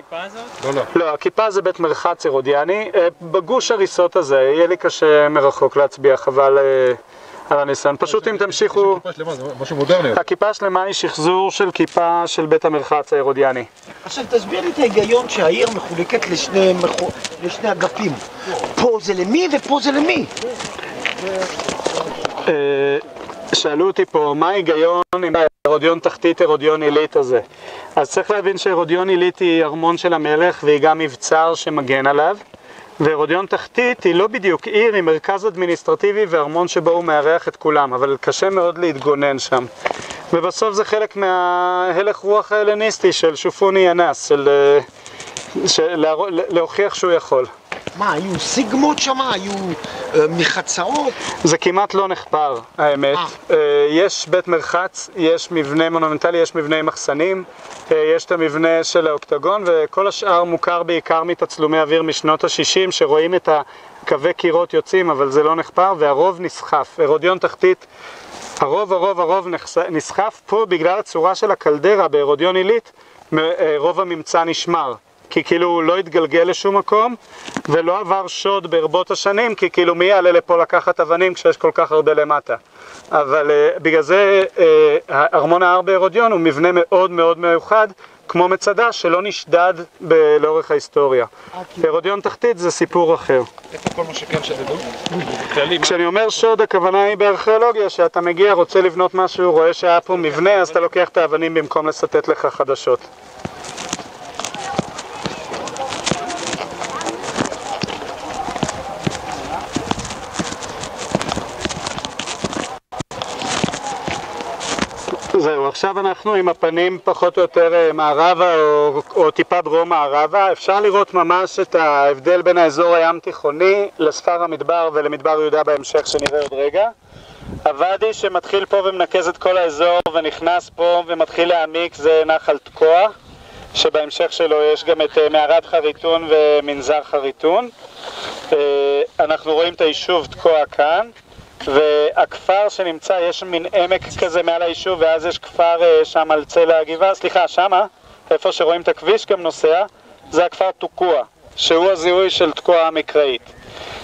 לא. לא, הכיפה זה בית מרחץ הרודיאני. אה, בגוש הריסות הזה, יהיה לי קשה מרחוק להצביע, חבל אה, על הניסיון. פשוט אם תמשיכו... כיפה שלמה, זה משהו מודרני. הכיפה השלמה היא שחזור של כיפה של בית המרחץ ההרודיאני. עכשיו תסביר לי את ההיגיון שהעיר מחולקת לשני, מחו... לשני אגפים. פה זה למי ופה זה למי. שאלו אותי פה, מה ההיגיון עם הרודיון תחתית, הרודיון עילית הזה? אז צריך להבין שהרודיון עילית היא ארמון של המלך והיא גם מבצר שמגן עליו, והרודיון תחתית היא לא בדיוק עיר, היא מרכז אדמיניסטרטיבי וארמון שבו הוא מארח את כולם, אבל קשה מאוד להתגונן שם. ובסוף זה חלק מההלך רוח ההלניסטי של שופוני אנס, של, אה, של להרא- להוכיח שהוא יכול. מה, היו סיגמות שם? היו אה, מחצאות? זה כמעט לא נחפר, האמת. אה, יש בית מרחץ, יש מבנה מונומנטלי, יש מבנה מחסנים, אה, יש את המבנה של האוקטגון, וכל השאר מוכר בעיקר מתצלומי אוויר משנות ה-60, שרואים את הקווי קירות יוצאים, אבל זה לא נחפר, והרוב נסחף. הרודיון תחתית, הרוב, הרוב, הרוב נסחף פה בגלל הצורה של הקלדרה בהרודיון עילית, אה, רוב הממצא נשמר. כי כאילו הוא לא התגלגל לשום מקום ולא עבר שוד ברבות השנים כי כאילו מי יעלה לפה לקחת אבנים כשיש כל כך הרבה למטה אבל uh, בגלל זה uh, ארמון ההר בהרודיון הוא מבנה מאוד מאוד מיוחד כמו מצדה שלא נשדד ב- לאורך ההיסטוריה. הרודיון תחתית זה סיפור אחר. איפה כל מה שכן שדדו? כשאני אומר שוד הכוונה היא בארכיאולוגיה שאתה מגיע רוצה לבנות משהו רואה שהיה פה מבנה אז אתה לוקח את האבנים במקום לסטט לך חדשות. זהו, עכשיו אנחנו עם הפנים פחות או יותר אה, מערבה או, או טיפה דרום מערבה. אפשר לראות ממש את ההבדל בין האזור הים תיכוני לספר המדבר ולמדבר יהודה בהמשך שנראה עוד רגע. הוואדי שמתחיל פה ומנקז את כל האזור ונכנס פה ומתחיל להעמיק זה נחל תקוע, שבהמשך שלו יש גם את אה, מערת חריטון ומנזר חריטון. אה, אנחנו רואים את היישוב תקוע כאן. והכפר שנמצא, יש מין עמק כזה מעל היישוב ואז יש כפר אה, שם על צלע הגבעה, סליחה, שמה, איפה שרואים את הכביש גם נוסע, זה הכפר תוקוע, שהוא הזיהוי של תקוע המקראית.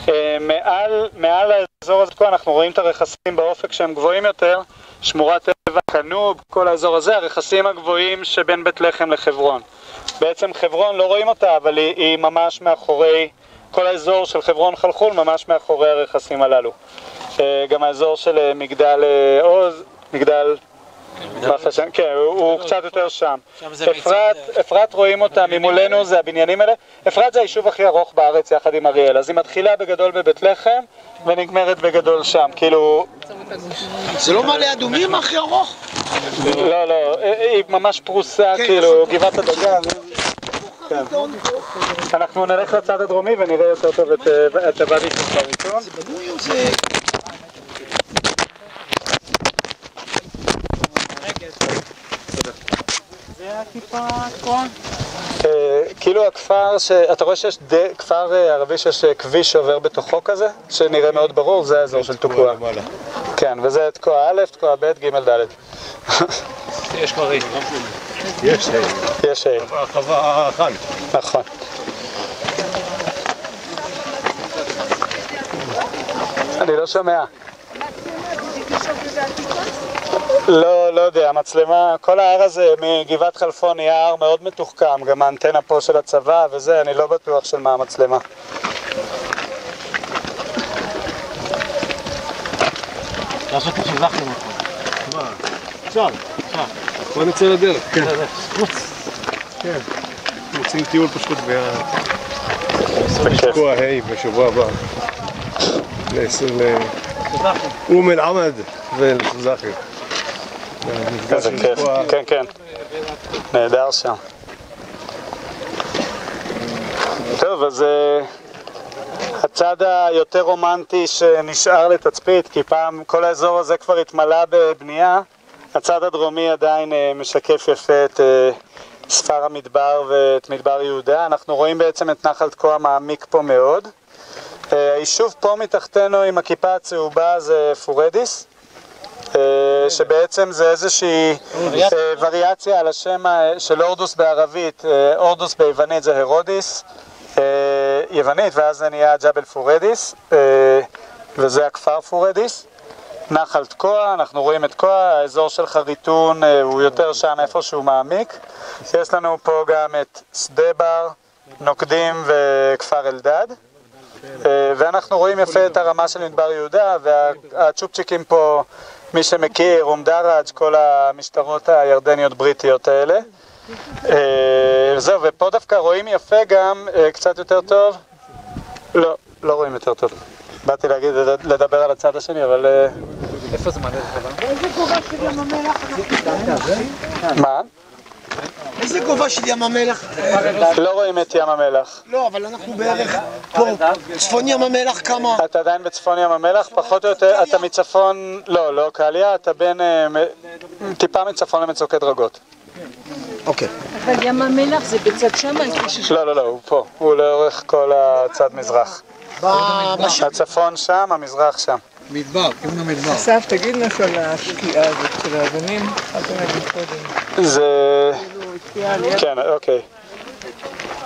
אה, מעל, מעל האזור הזה אנחנו רואים את הרכסים באופק שהם גבוהים יותר, שמורת טבע כנוב, כל האזור הזה, הרכסים הגבוהים שבין בית לחם לחברון. בעצם חברון, לא רואים אותה, אבל היא, היא ממש מאחורי, כל האזור של חברון חלחול ממש מאחורי הרכסים הללו. אה, גם האזור של אה, מגדל אה, עוז, מגדל... כן, הוא קצת יותר שם. אפרת, אפרת רואים אותה ממולנו, זה הבניינים האלה. אפרת זה היישוב הכי ארוך בארץ יחד עם אריאל, אז היא מתחילה בגדול בבית לחם ונגמרת בגדול שם. כאילו, זה לא מעלה אדומים הכי ארוך? לא, לא, היא ממש פרוסה, כן, כאילו. גבעת הדגן. כן. אנחנו נלך לצד הדרומי ונראה יותר טוב את, את הוואדי של חריטון. זה כאילו הכפר. אתה רואה שיש. כפר אה, ערבי שיש אה, כביש שעובר בתוכו כזה, שנראה מאוד ברור, זה האזור של תקוע. כן, וזה תקוע א', תקוע ב', ג', ד'. יש אי. יש, יש אה, הרחבה אחת. נכון. אני לא שומע. לא, לא יודע, המצלמה, כל ההר הזה מגבעת חלפון נהיה הר מאוד מתוחכם, גם האנטנה פה של הצבא וזה, אני לא בטוח של מה המצלמה. לעשות את שבחנו. בוא נצא לדרך. כן. כן. רוצים טיול פשוט. בשבוע ה' בשבוע הבא. לאום אל-עמד ואל-זכר. איזה כיף. כן, כן. נהדר שם. טוב, אז אה, הצד היותר רומנטי שנשאר לתצפית, כי פעם כל האזור הזה כבר התמלא בבנייה, הצד הדרומי עדיין אה, משקף יפה את אה, ספר המדבר ואת מדבר יהודה. אנחנו רואים בעצם את נחל תקוע מעמיק פה מאוד. אה, היישוב פה מתחתנו עם הכיפה הצהובה זה פורדיס. אה, שבעצם זה איזושהי אה, וריאציה על השם של הורדוס בערבית, אה, הורדוס ביוונית זה הרודיס, אה, יוונית, ואז זה נהיה ג'בל פורדיס, אה, וזה הכפר פורדיס. נחל תקוע, אנחנו רואים את תקוע, האזור של חריטון אה, הוא יותר שם איפה שהוא מעמיק. יש לנו פה גם את שדה בר, נוקדים וכפר אלדד. אה, ואנחנו רואים יפה את הרמה של מדבר יהודה, והצ'ופצ'יקים פה, מי שמכיר, אום דראג', כל המשטרות הירדניות בריטיות האלה. אה, זהו, ופה דווקא רואים יפה גם, אה, קצת יותר טוב. לא, לא רואים יותר טוב. באתי להגיד, לדבר על הצד השני, אבל... אה, איפה זה מעלה לך? באיזה גובה של ים המלח אנחנו מה? איזה גובה של ים המלח? לא רואים את ים המלח. לא, אבל אנחנו בערך פה, צפון ים המלח כמה? אתה עדיין בצפון ים המלח, פחות או יותר, אתה מצפון, לא, לא קהליה, אתה בין, אה, טיפה מצפון למצוקי דרגות. אוקיי. אבל ים המלח זה בצד שם, לא, לא, לא, הוא פה, הוא לאורך כל הצד מזרח. הצפון שם, המזרח שם. מדבר, כיוון המדבר. אסף, תגיד משהו על השקיעה הזאת של האבנים, יכולת להגיד קודם. זה... כן, אוקיי.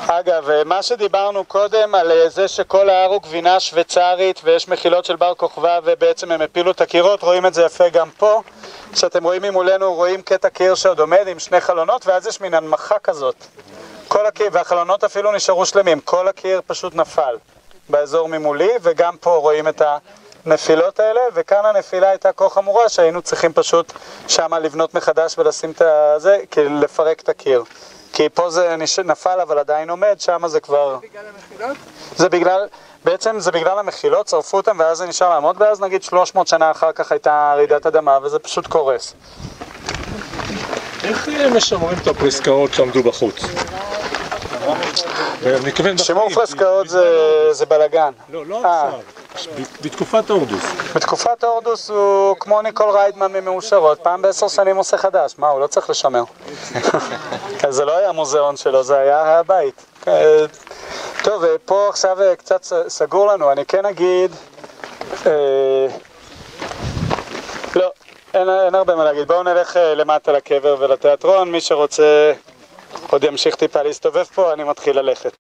אגב, אה, מה שדיברנו קודם על אה, זה שכל ההר הוא גבינה שוויצרית ויש מחילות של בר כוכבא ובעצם הם הפילו את הקירות, רואים את זה יפה גם פה. כשאתם רואים ממולנו, רואים קטע קיר שעוד עומד עם שני חלונות ואז יש מין הנמכה כזאת. כל הקיר, והחלונות אפילו נשארו שלמים, כל הקיר פשוט נפל באזור ממולי וגם פה רואים את הנפילות האלה וכאן הנפילה הייתה כה חמורה שהיינו צריכים פשוט שמה לבנות מחדש ולשים את זה, כאילו לפרק את הקיר. כי פה זה נש... נפל אבל עדיין עומד, שם זה כבר... בגלל המחילות? זה בגלל, בעצם זה בגלל המחילות, שרפו אותם ואז זה נשאר לעמוד, ואז נגיד 300 שנה אחר כך הייתה רעידת אדמה וזה פשוט קורס. איך אה, משמרים את הפרסקאות שעמדו בחוץ? מתכוון... שימור פרסקאות זה, זה בלאגן. לא, לא אה. עכשיו. בתקופת הורדוס. בתקופת הורדוס הוא כמו ניקול ריידמן ממאושרות, פעם בעשר שנים עושה חדש, מה, הוא לא צריך לשמר. זה לא היה מוזיאון שלו, זה היה הבית. אה, טוב, אה, פה עכשיו אה, קצת סגור לנו, אני כן אגיד... לא, אין, אין הרבה מה להגיד. בואו נלך למטה לקבר ולתיאטרון, מי שרוצה עוד ימשיך טיפה להסתובב פה, אני מתחיל ללכת.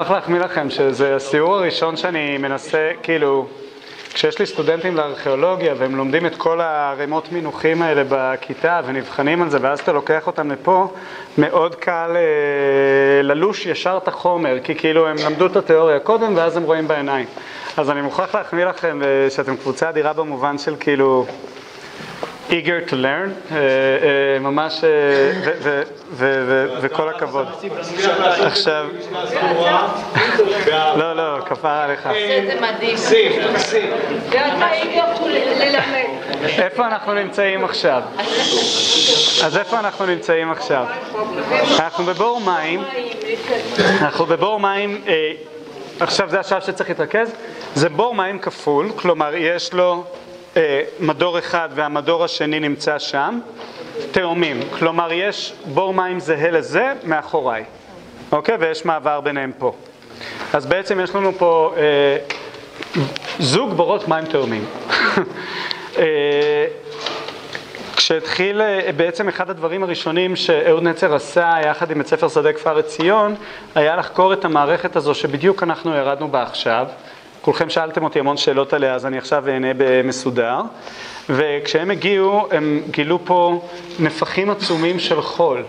צריך להחמיא לכם שזה הסיור הראשון שאני מנסה, כאילו, כשיש לי סטודנטים לארכיאולוגיה והם לומדים את כל הערימות מינוחים האלה בכיתה ונבחנים על זה ואז אתה לוקח אותם לפה, מאוד קל אה, ללוש ישר את החומר, כי כאילו הם למדו את התיאוריה קודם ואז הם רואים בעיניים. אז אני מוכרח להחמיא לכם אה, שאתם קבוצה אדירה במובן של כאילו... eager to learn, אה, אה, ממש, ו- וכל הכבוד. עכשיו, לא, לא, כפרה עליך. זה מדהים. איפה אנחנו נמצאים עכשיו? אז איפה אנחנו נמצאים עכשיו? אנחנו בבור מים, אנחנו בבור מים, אה, עכשיו זה השלב שצריך להתרכז, זה בור מים כפול, כלומר יש לו מדור אחד והמדור השני נמצא שם, תאומים, כלומר יש בור מים זהה לזה מאחוריי, אוקיי? ויש מעבר ביניהם פה. אז בעצם יש לנו פה אה, זוג בורות מים תאומים. אה, כשהתחיל, אה, בעצם אחד הדברים הראשונים שאהוד נצר עשה יחד עם בית ספר שדה כפר עציון, היה לחקור את המערכת הזו שבדיוק אנחנו ירדנו בה עכשיו. כולכם שאלתם אותי המון שאלות עליה, אז אני עכשיו אענה במסודר. וכשהם הגיעו, הם גילו פה נפחים עצומים של חול.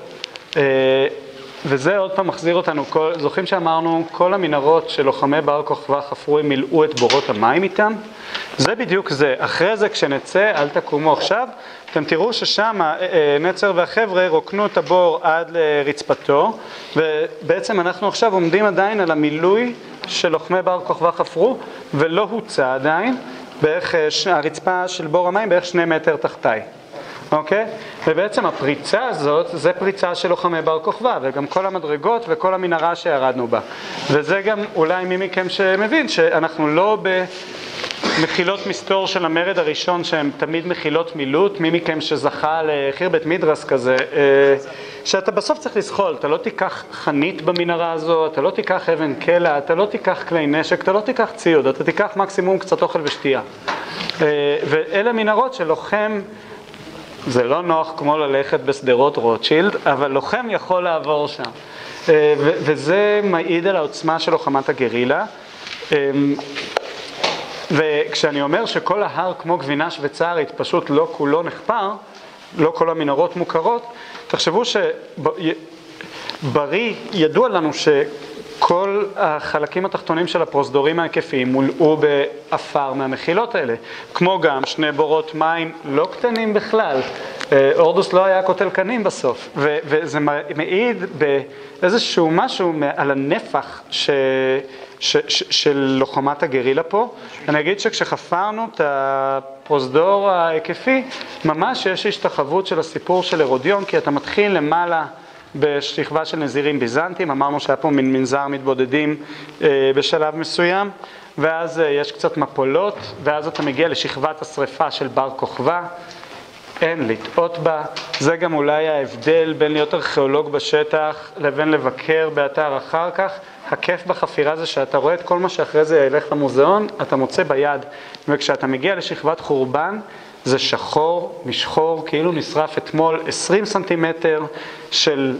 וזה עוד פעם מחזיר אותנו, כל, זוכרים שאמרנו, כל המנהרות שלוחמי בר כוכבא חפרו, הם מילאו את בורות המים איתם? זה בדיוק זה. אחרי זה כשנצא, אל תקומו עכשיו, אתם תראו ששם אה, אה, נצר והחבר'ה רוקנו את הבור עד לרצפתו, ובעצם אנחנו עכשיו עומדים עדיין על המילוי של לוחמי בר כוכבא חפרו, ולא הוצא עדיין, בערך, אה, הרצפה של בור המים בערך שני מטר תחתיי. אוקיי? ובעצם הפריצה הזאת, זה פריצה של לוחמי בר כוכבא, וגם כל המדרגות וכל המנהרה שירדנו בה. וזה גם אולי מי מכם שמבין שאנחנו לא במחילות מסתור של המרד הראשון שהן תמיד מחילות מילוט, מי מכם שזכה לחיר בית מדרס כזה, אה, שאתה בסוף צריך לזחול, אתה לא תיקח חנית במנהרה הזו, אתה לא תיקח אבן קלע, אתה לא תיקח כלי נשק, אתה לא תיקח ציוד, אתה תיקח מקסימום קצת אוכל ושתייה. אה, ואלה מנהרות שלוחם זה לא נוח כמו ללכת בשדרות רוטשילד, אבל לוחם יכול לעבור שם. אה, וזה מעיד על העוצמה של לוחמת הגרילה. אה, וכשאני אומר שכל ההר כמו גבינה שוויצרית פשוט לא כולו נחפר, לא כל המנהרות מוכרות, תחשבו שבריא, ידוע לנו ש... כל החלקים התחתונים של הפרוזדורים ההיקפיים מולאו באפר מהמחילות האלה, כמו גם שני בורות מים לא קטנים בכלל. אה, אורדוס לא היה קוטל קנים בסוף, וזה מעיד באיזשהו משהו על הנפח ש- ש- ש- של לוחמת הגרילה פה. אני אגיד שכשחפרנו את הפרוזדור ההיקפי, ממש יש השתחוות של הסיפור של הרודיון, כי אתה מתחיל למעלה בשכבה של נזירים ביזנטים, אמרנו שהיה פה מין מנזר מתבודדים אה, בשלב מסוים, ואז אה, יש קצת מפולות, ואז אתה מגיע לשכבת השרפה של בר כוכבא, אין לטעות בה, זה גם אולי ההבדל בין להיות ארכיאולוג בשטח לבין לבקר באתר אחר כך. הכיף בחפירה זה שאתה רואה את כל מה שאחרי זה ילך למוזיאון, אתה מוצא ביד, וכשאתה מגיע לשכבת חורבן, זה שחור משחור, כאילו נשרף אתמול 20 סנטימטר של,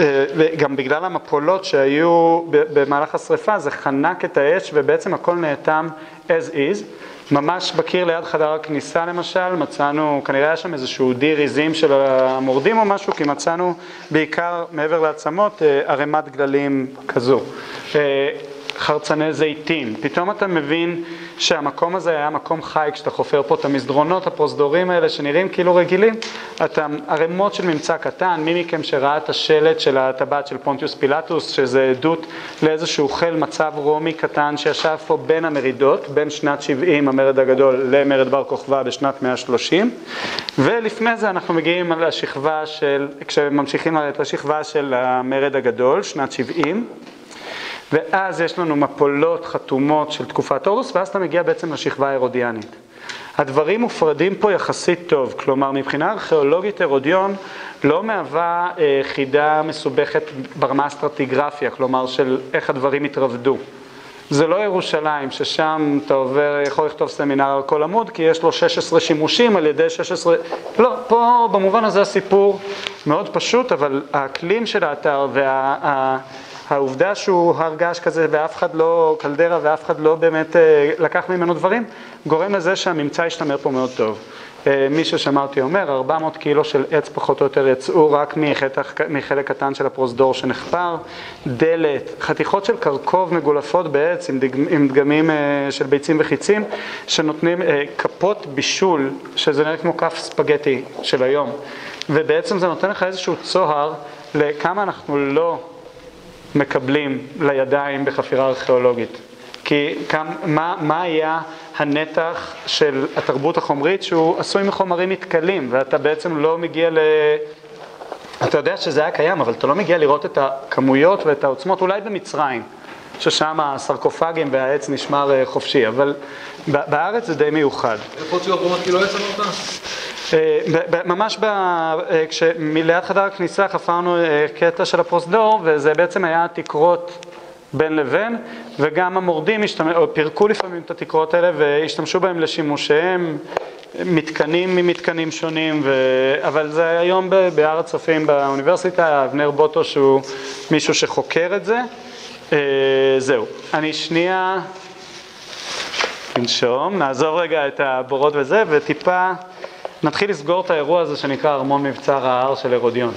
אה, וגם בגלל המפולות שהיו במהלך השרפה, זה חנק את האש ובעצם הכל נאטם as is. ממש בקיר ליד חדר הכניסה למשל, מצאנו, כנראה היה שם איזשהו דיר עיזים של המורדים או משהו, כי מצאנו בעיקר מעבר לעצמות אה, ערימת גללים כזו. אה, חרצני זיתים, פתאום אתה מבין שהמקום הזה היה מקום חי כשאתה חופר פה את המסדרונות הפרוזדורים האלה שנראים כאילו רגילים, אתה ערימות של ממצא קטן, מי מכם שראה את השלט של הטבעת של פונטיוס פילטוס, שזה עדות לאיזשהו חיל מצב רומי קטן שישב פה בין המרידות, בין שנת 70 המרד הגדול למרד בר כוכבא בשנת 130, ולפני זה אנחנו מגיעים לשכבה של, כשממשיכים לשכבה של המרד הגדול, שנת 70, ואז יש לנו מפולות חתומות של תקופת הורדוס, ואז אתה מגיע בעצם לשכבה ההרודיאנית. הדברים מופרדים פה יחסית טוב, כלומר מבחינה ארכיאולוגית הרודיון לא מהווה אה, חידה מסובכת ברמה הסטרטיגרפיה, כלומר של איך הדברים התרבדו. זה לא ירושלים, ששם אתה עובר, יכול לכתוב סמינר על כל עמוד, כי יש לו 16 שימושים על ידי 16... לא, פה במובן הזה הסיפור מאוד פשוט, אבל האקלים של האתר וה... העובדה שהוא הר געש כזה ואף אחד לא, קלדרה ואף אחד לא באמת אה, לקח ממנו דברים, גורם לזה שהממצא ישתמר פה מאוד טוב. אה, מי ששמע אותי אומר, 400 קילו של עץ פחות או יותר יצאו רק מחתך, מחלק קטן של הפרוזדור שנחפר, דלת, חתיכות של קרקוב מגולפות בעץ עם, דג, עם דגמים אה, של ביצים וחיצים, שנותנים כפות בישול, שזה נראה כמו כף ספגטי של היום, ובעצם זה נותן לך איזשהו צוהר לכמה אנחנו לא מקבלים לידיים בחפירה ארכיאולוגית. כי כמה, מה, מה היה הנתח של התרבות החומרית שהוא עשוי מחומרים מתכלים, ואתה בעצם לא מגיע ל... אתה יודע שזה היה קיים, אבל אתה לא מגיע לראות את הכמויות ואת העוצמות, אולי במצרים, ששם הסרקופגים והעץ נשמר אה, חופשי, אבל בארץ זה די מיוחד. איפה הוציאו אברמות כי לא יצאנו אותה? ממש אה, כשמליד חדר הכניסה חפרנו אה, קטע של הפרוזדור וזה בעצם היה תקרות בין לבין וגם המורדים פירקו לפעמים את התקרות האלה והשתמשו בהם לשימושיהם, מתקנים ממתקנים שונים, ו... אבל זה היום בהר הצופים באוניברסיטה, אבנר בוטו שהוא מישהו שחוקר את זה. אה, זהו, אני שנייה ננשום, נעזוב רגע את הבורות וזה וטיפה נתחיל לסגור את האירוע הזה שנקרא ארמון מבצר ההר של הרודיון.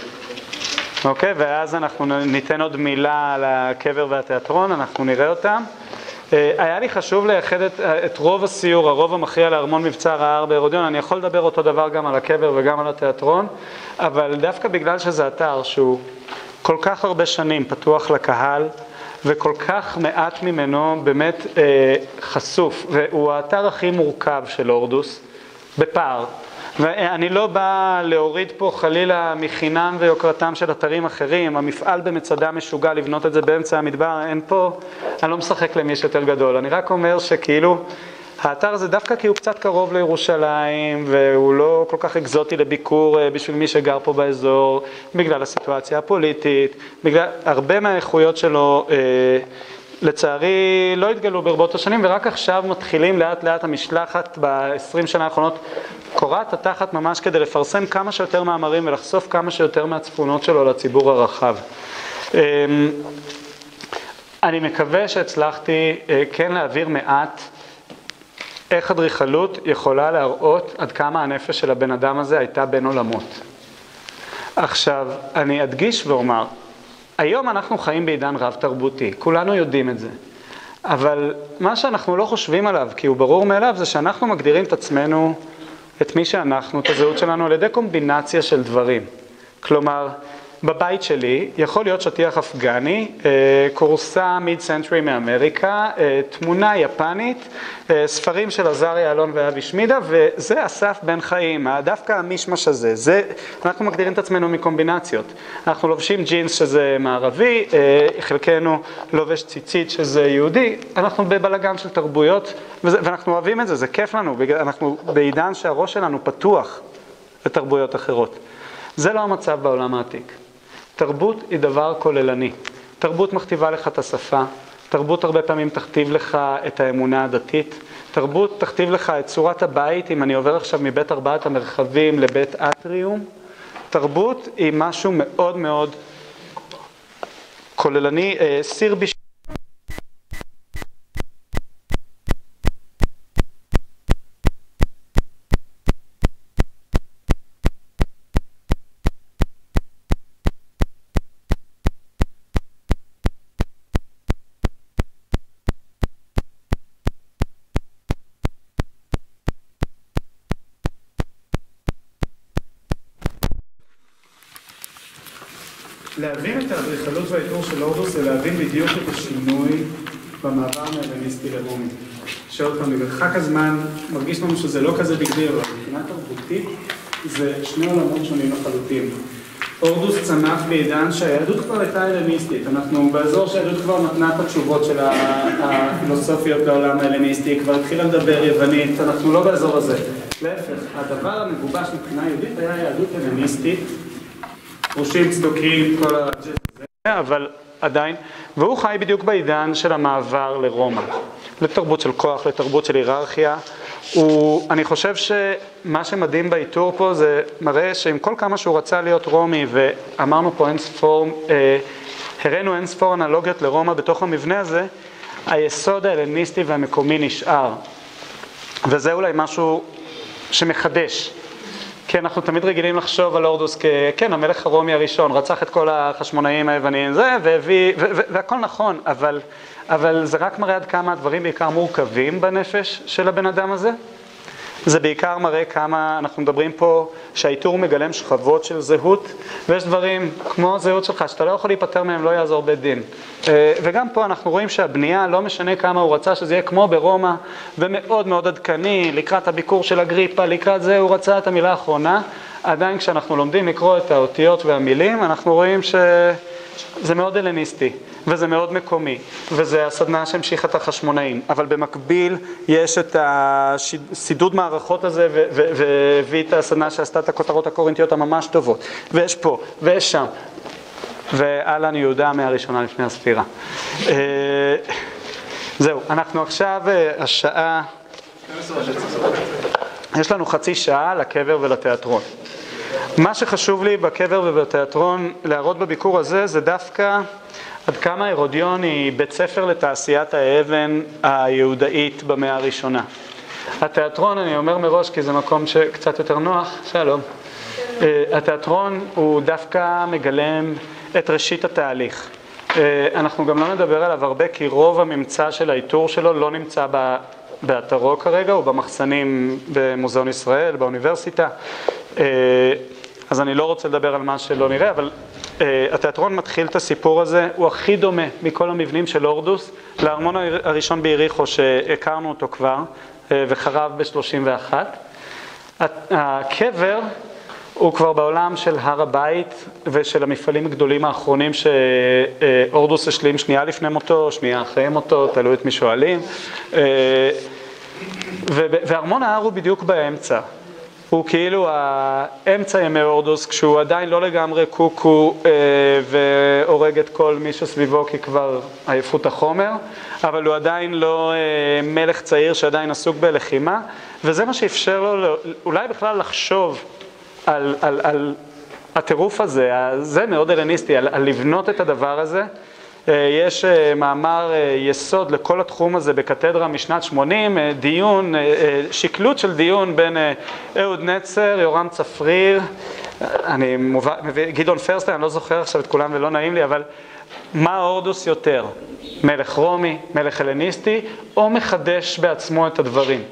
אוקיי? ואז אנחנו ניתן עוד מילה על הקבר והתיאטרון, אנחנו נראה אותם. אה, היה לי חשוב לייחד את, את רוב הסיור, הרוב המכריע לארמון מבצר ההר בהרודיון, אני יכול לדבר אותו דבר גם על הקבר וגם על התיאטרון, אבל דווקא בגלל שזה אתר שהוא כל כך הרבה שנים פתוח לקהל, וכל כך מעט ממנו באמת אה, חשוף, והוא האתר הכי מורכב של הורדוס, בפער. ואני לא בא להוריד פה חלילה מחינם ויוקרתם של אתרים אחרים, המפעל במצדה משוגע לבנות את זה באמצע המדבר, אין פה, אני לא משחק למי שיותר גדול, אני רק אומר שכאילו האתר הזה דווקא כי הוא קצת קרוב לירושלים והוא לא כל כך אקזוטי לביקור אה, בשביל מי שגר פה באזור, בגלל הסיטואציה הפוליטית, בגלל הרבה מהאיכויות שלו אה, לצערי לא התגלו ברבות השנים ורק עכשיו מתחילים לאט לאט המשלחת ב-20 שנה האחרונות קורעת התחת ממש כדי לפרסם כמה שיותר מאמרים ולחשוף כמה שיותר מהצפונות שלו לציבור הרחב. אמ, אני מקווה שהצלחתי אה, כן להעביר מעט איך אדריכלות יכולה להראות עד כמה הנפש של הבן אדם הזה הייתה בין עולמות. עכשיו, אני אדגיש ואומר, היום אנחנו חיים בעידן רב תרבותי, כולנו יודעים את זה. אבל מה שאנחנו לא חושבים עליו, כי הוא ברור מאליו, זה שאנחנו מגדירים את עצמנו, את מי שאנחנו, את הזהות שלנו, על ידי קומבינציה של דברים. כלומר, בבית שלי יכול להיות שטיח אפגני, אה, כורסה mid-century מאמריקה, אה, תמונה יפנית, אה, ספרים של עזריה אלון ואבי שמידה, וזה אסף בן חיים, דווקא המישמש הזה, זה, אנחנו מגדירים את עצמנו מקומבינציות. אנחנו לובשים ג'ינס שזה מערבי, חלקנו לובש ציצית שזה יהודי, אנחנו בבלגן של תרבויות, וזה, ואנחנו אוהבים את זה, זה כיף לנו, אנחנו בעידן שהראש שלנו פתוח לתרבויות אחרות. זה לא המצב בעולם העתיק. תרבות היא דבר כוללני. תרבות מכתיבה לך את השפה, תרבות הרבה פעמים תכתיב לך את האמונה הדתית, תרבות תכתיב לך את צורת הבית, אם אני עובר עכשיו מבית ארבעת המרחבים לבית אטריום, תרבות היא משהו מאוד מאוד כוללני, אה, סיר ביש... להבין את האדריכלות והאיתור של הורדוס זה להבין בדיוק את השינוי במעבר מהלניסטי לרומי. שעוד פעם, במרחק הזמן מרגיש לנו שזה לא כזה בגדיר, אבל מבחינה תרבותית זה שני עולמות שונים לחלוטין. הורדוס צמח בעידן שהיהדות כבר הייתה הלניסטית, אנחנו באזור שהיהדות כבר נתנה את התשובות של הפילוסופיות לעולם ההלניסטי, כבר התחילה לדבר יוונית, אנחנו לא באזור הזה. להפך, הדבר המגובש מבחינה יהודית היה יהדות הלניסטית ראשים צדוקים, כל הזה, אבל עדיין, והוא חי בדיוק בעידן של המעבר לרומא, לתרבות של כוח, לתרבות של היררכיה. הוא, אני חושב שמה שמדהים באיתור פה זה מראה שעם כל כמה שהוא רצה להיות רומי, ואמרנו פה אין ספור, אה, הראינו אין ספור אנלוגיות לרומא בתוך המבנה הזה, היסוד ההלניסטי והמקומי נשאר. וזה אולי משהו שמחדש. כי אנחנו תמיד רגילים לחשוב על הורדוס ככן, המלך הרומי הראשון, רצח את כל החשמונאים היווניים, זה, והביא, והכל נכון, אבל, אבל זה רק מראה עד כמה הדברים בעיקר מורכבים בנפש של הבן אדם הזה. זה בעיקר מראה כמה אנחנו מדברים פה שהאיתור מגלם שכבות של זהות, ויש דברים כמו הזהות שלך שאתה לא יכול להיפטר מהם, לא יעזור בית דין. אה, וגם פה אנחנו רואים שהבנייה, לא משנה כמה הוא רצה שזה יהיה כמו ברומא, ומאוד מאוד עדכני, לקראת הביקור של אגריפה, לקראת זה הוא רצה את המילה האחרונה, עדיין כשאנחנו לומדים לקרוא את האותיות והמילים, אנחנו רואים שזה מאוד הלניסטי, וזה מאוד מקומי, וזה הסדנה שהמשיכה את החשמונאים, אבל במקביל יש את הסידוד מערכות הזה, והביא את הסדנה שעשתה את הכותרות הקורינטיות הממש טובות, ויש פה, ויש שם, ואהלן יהודה מהראשונה לפני הספירה. אה, זהו, אנחנו עכשיו, אה, השעה... יש לנו חצי שעה לקבר ולתיאטרון. מה שחשוב לי בקבר ובתיאטרון להראות בביקור הזה זה דווקא עד כמה הרודיון היא בית ספר לתעשיית האבן היהודאית במאה הראשונה. התיאטרון, אני אומר מראש כי זה מקום שקצת יותר נוח, שלום. אה, התיאטרון הוא דווקא מגלם את ראשית התהליך. אה, אנחנו גם לא נדבר עליו הרבה כי רוב הממצא של האיתור שלו לא נמצא באתרו כרגע, הוא במחסנים במוזיאון ישראל, באוניברסיטה. אה, אז אני לא רוצה לדבר על מה שלא נראה, אבל uh, התיאטרון מתחיל את הסיפור הזה, הוא הכי דומה מכל המבנים של הורדוס לארמון הראשון ביריחו שהכרנו אותו כבר uh, וחרב ב-31. הקבר הוא כבר בעולם של הר הבית ושל המפעלים הגדולים האחרונים שהורדוס השלים שנייה לפני מותו, שנייה אחרי מותו, תלוי את מי שואלים. וארמון ההר הוא בדיוק באמצע. הוא כאילו האמצע ימי הורדוס, כשהוא עדיין לא לגמרי קוקו אה, והורג את כל מי שסביבו כי כבר עייפות החומר, אבל הוא עדיין לא אה, מלך צעיר שעדיין עסוק בלחימה, וזה מה שאפשר לו אולי בכלל לחשוב על, על, על הטירוף הזה, זה מאוד הלניסטי, על, על לבנות את הדבר הזה. אה, יש אה, מאמר אה, יסוד לכל התחום הזה בקתדרה משנת 80, דיון, שקלות של דיון בין אהוד נצר, יורם צפריר, אני מובא, גדעון פרסטר, אני לא זוכר עכשיו את כולם ולא נעים לי, אבל מה הורדוס יותר, מלך רומי, מלך הלניסטי, או מחדש בעצמו את הדברים?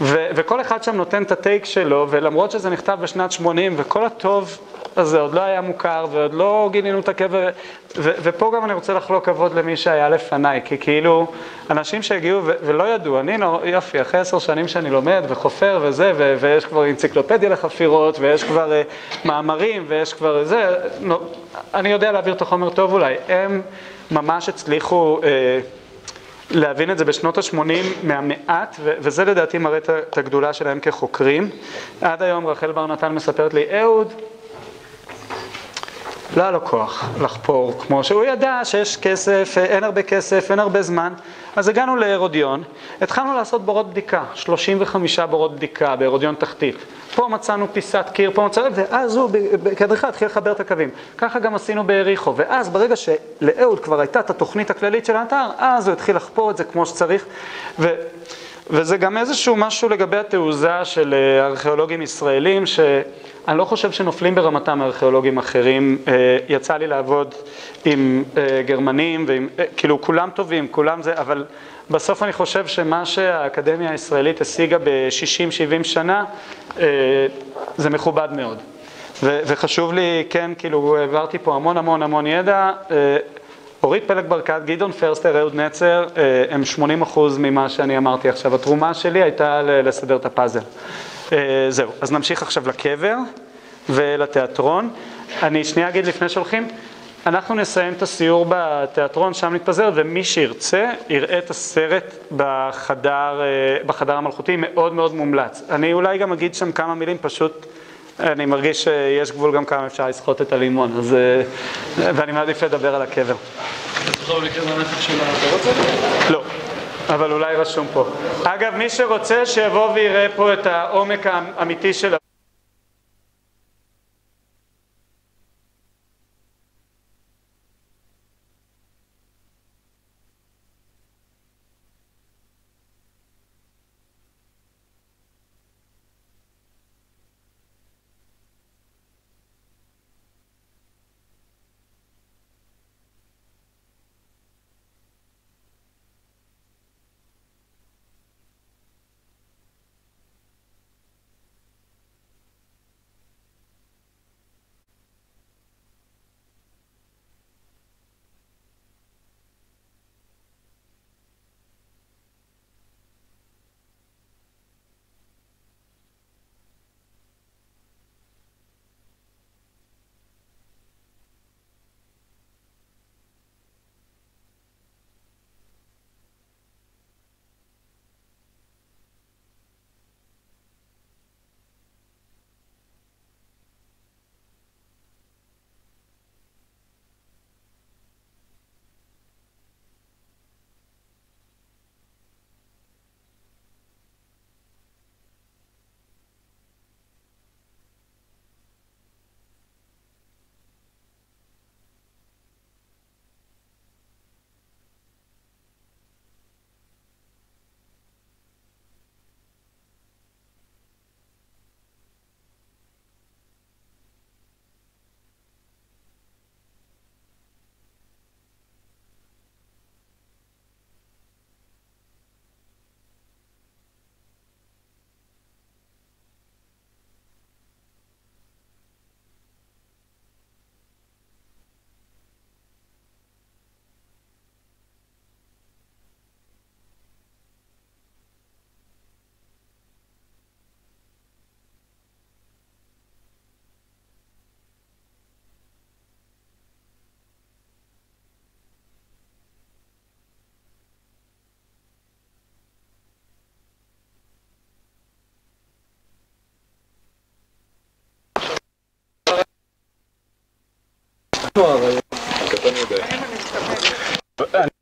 ו- וכל אחד שם נותן את הטייק שלו, ולמרות שזה נכתב בשנת 80 וכל הטוב הזה עוד לא היה מוכר ועוד לא גילינו את הקבר, ו- ופה גם אני רוצה לחלוק כבוד למי שהיה לפניי, כי כאילו אנשים שהגיעו ו- ולא ידעו, אני לא, יופי, אחרי עשר שנים שאני לומד וחופר וזה, ו- ויש כבר אנציקלופדיה לחפירות, ויש כבר uh, מאמרים, ויש כבר זה, אני יודע להעביר את החומר טוב אולי, הם ממש הצליחו uh, להבין את זה בשנות ה-80 מהמעט, וזה לדעתי מראה את הגדולה שלהם כחוקרים. עד היום רחל בר נתן מספרת לי, אהוד, לא היה לו כוח לחפור כמו שהוא ידע שיש כסף, אין הרבה כסף, אין הרבה זמן. אז הגענו להרודיון, התחלנו לעשות בורות בדיקה, 35 בורות בדיקה בהרודיון תחתית. פה מצאנו פיסת קיר, פה מצאנו, ואז הוא כדרך התחיל לחבר את הקווים. ככה גם עשינו ביריחו, ואז ברגע שלאהוד כבר הייתה את התוכנית הכללית של האתר, אז הוא התחיל לחפור את זה כמו שצריך. ו... וזה גם איזשהו משהו לגבי התעוזה של אה, ארכיאולוגים ישראלים, שאני לא חושב שנופלים ברמתם ארכיאולוגים אחרים. אה, יצא לי לעבוד עם אה, גרמנים, ועם, כאילו כולם טובים, כולם זה, אבל בסוף אני חושב שמה שהאקדמיה הישראלית השיגה ב-60-70 שנה, זה מכובד מאוד. וחשוב לי, כן, כאילו העברתי פה המון המון המון ידע. אורית פלג ברקת, גדעון פרסטר, אהוד נצר, אה, הם 80 אחוז ממה שאני אמרתי עכשיו. התרומה שלי הייתה לסדר את הפאזל. אה, זהו, אז נמשיך עכשיו לקבר ולתיאטרון. אני שנייה אגיד לפני שהולכים, אנחנו נסיים את הסיור בתיאטרון, שם נתפזר, ומי שירצה יראה את הסרט בחדר, אה, בחדר המלכותי, מאוד מאוד מומלץ. אני אולי גם אגיד שם כמה מילים, פשוט אני מרגיש שיש גבול גם כמה אפשר לסחוט את הלימון, אז... ואני מעדיף לדבר על הקבר. לא, אבל אולי רשום פה. אגב, מי שרוצה שיבוא ויראה פה את העומק האמיתי של...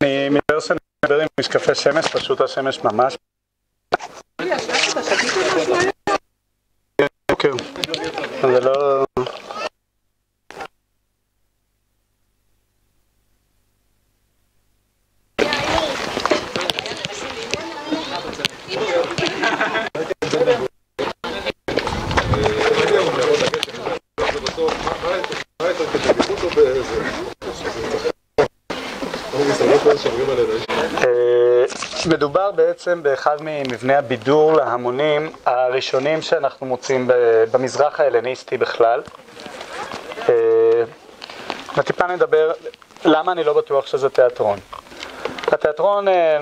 אני מתאר שאני מדבר עם משקפי שמש, פשוט השמש ממש... בעצם באחד ממבני הבידור להמונים הראשונים שאנחנו מוצאים במזרח ההלניסטי בכלל. אה, וטיפה נדבר למה אני לא בטוח שזה תיאטרון. התיאטרון אה,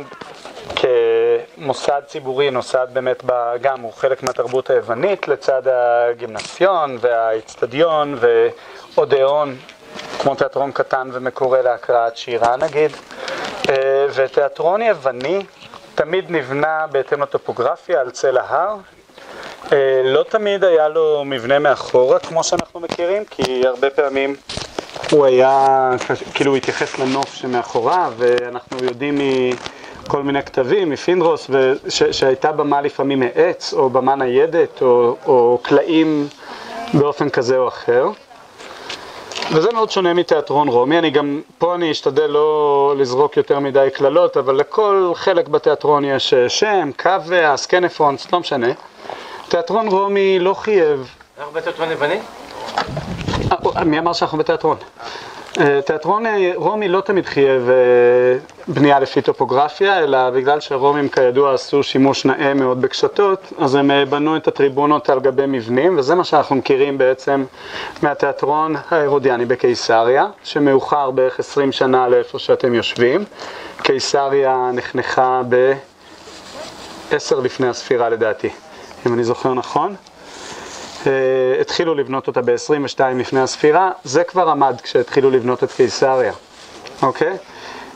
כמוסד ציבורי נוסד באמת גם הוא חלק מהתרבות היוונית לצד הגימנסיון והאיצטדיון ואודאון כמו תיאטרון קטן ומקורה להקראת שירה נגיד אה, ותיאטרון יווני תמיד נבנה בהתאם לטופוגרפיה על צל ההר. אה, לא תמיד היה לו מבנה מאחורה כמו שאנחנו מכירים כי הרבה פעמים הוא היה, כאילו הוא התייחס לנוף שמאחוריו ואנחנו יודעים מכל מיני כתבים, מפינדרוס, וש, שהייתה במה לפעמים מעץ או במה ניידת או, או קלעים באופן כזה או אחר וזה מאוד שונה מתיאטרון רומי, אני גם, פה אני אשתדל לא לזרוק יותר מדי קללות, אבל לכל חלק בתיאטרון יש אה, שם, קווה, סקנפרונס, לא משנה. תיאטרון רומי לא חייב... אנחנו בתיאטרון יווני? אה, מי אמר שאנחנו בתיאטרון? אה, תיאטרון אה, רומי לא תמיד חייב אה, בנייה לפי טופוגרפיה, אלא בגלל שהרומים כידוע עשו שימוש נאה מאוד בקשתות, אז הם בנו את הטריבונות על גבי מבנים, וזה מה שאנחנו מכירים בעצם מהתיאטרון ההרודיאני בקיסריה, שמאוחר בערך 20 שנה לאיפה שאתם יושבים. קיסריה נחנכה ב-10 לפני הספירה לדעתי, אם אני זוכר נכון. Uh, התחילו לבנות אותה ב-22 לפני הספירה, זה כבר עמד כשהתחילו לבנות את קיסריה, אוקיי?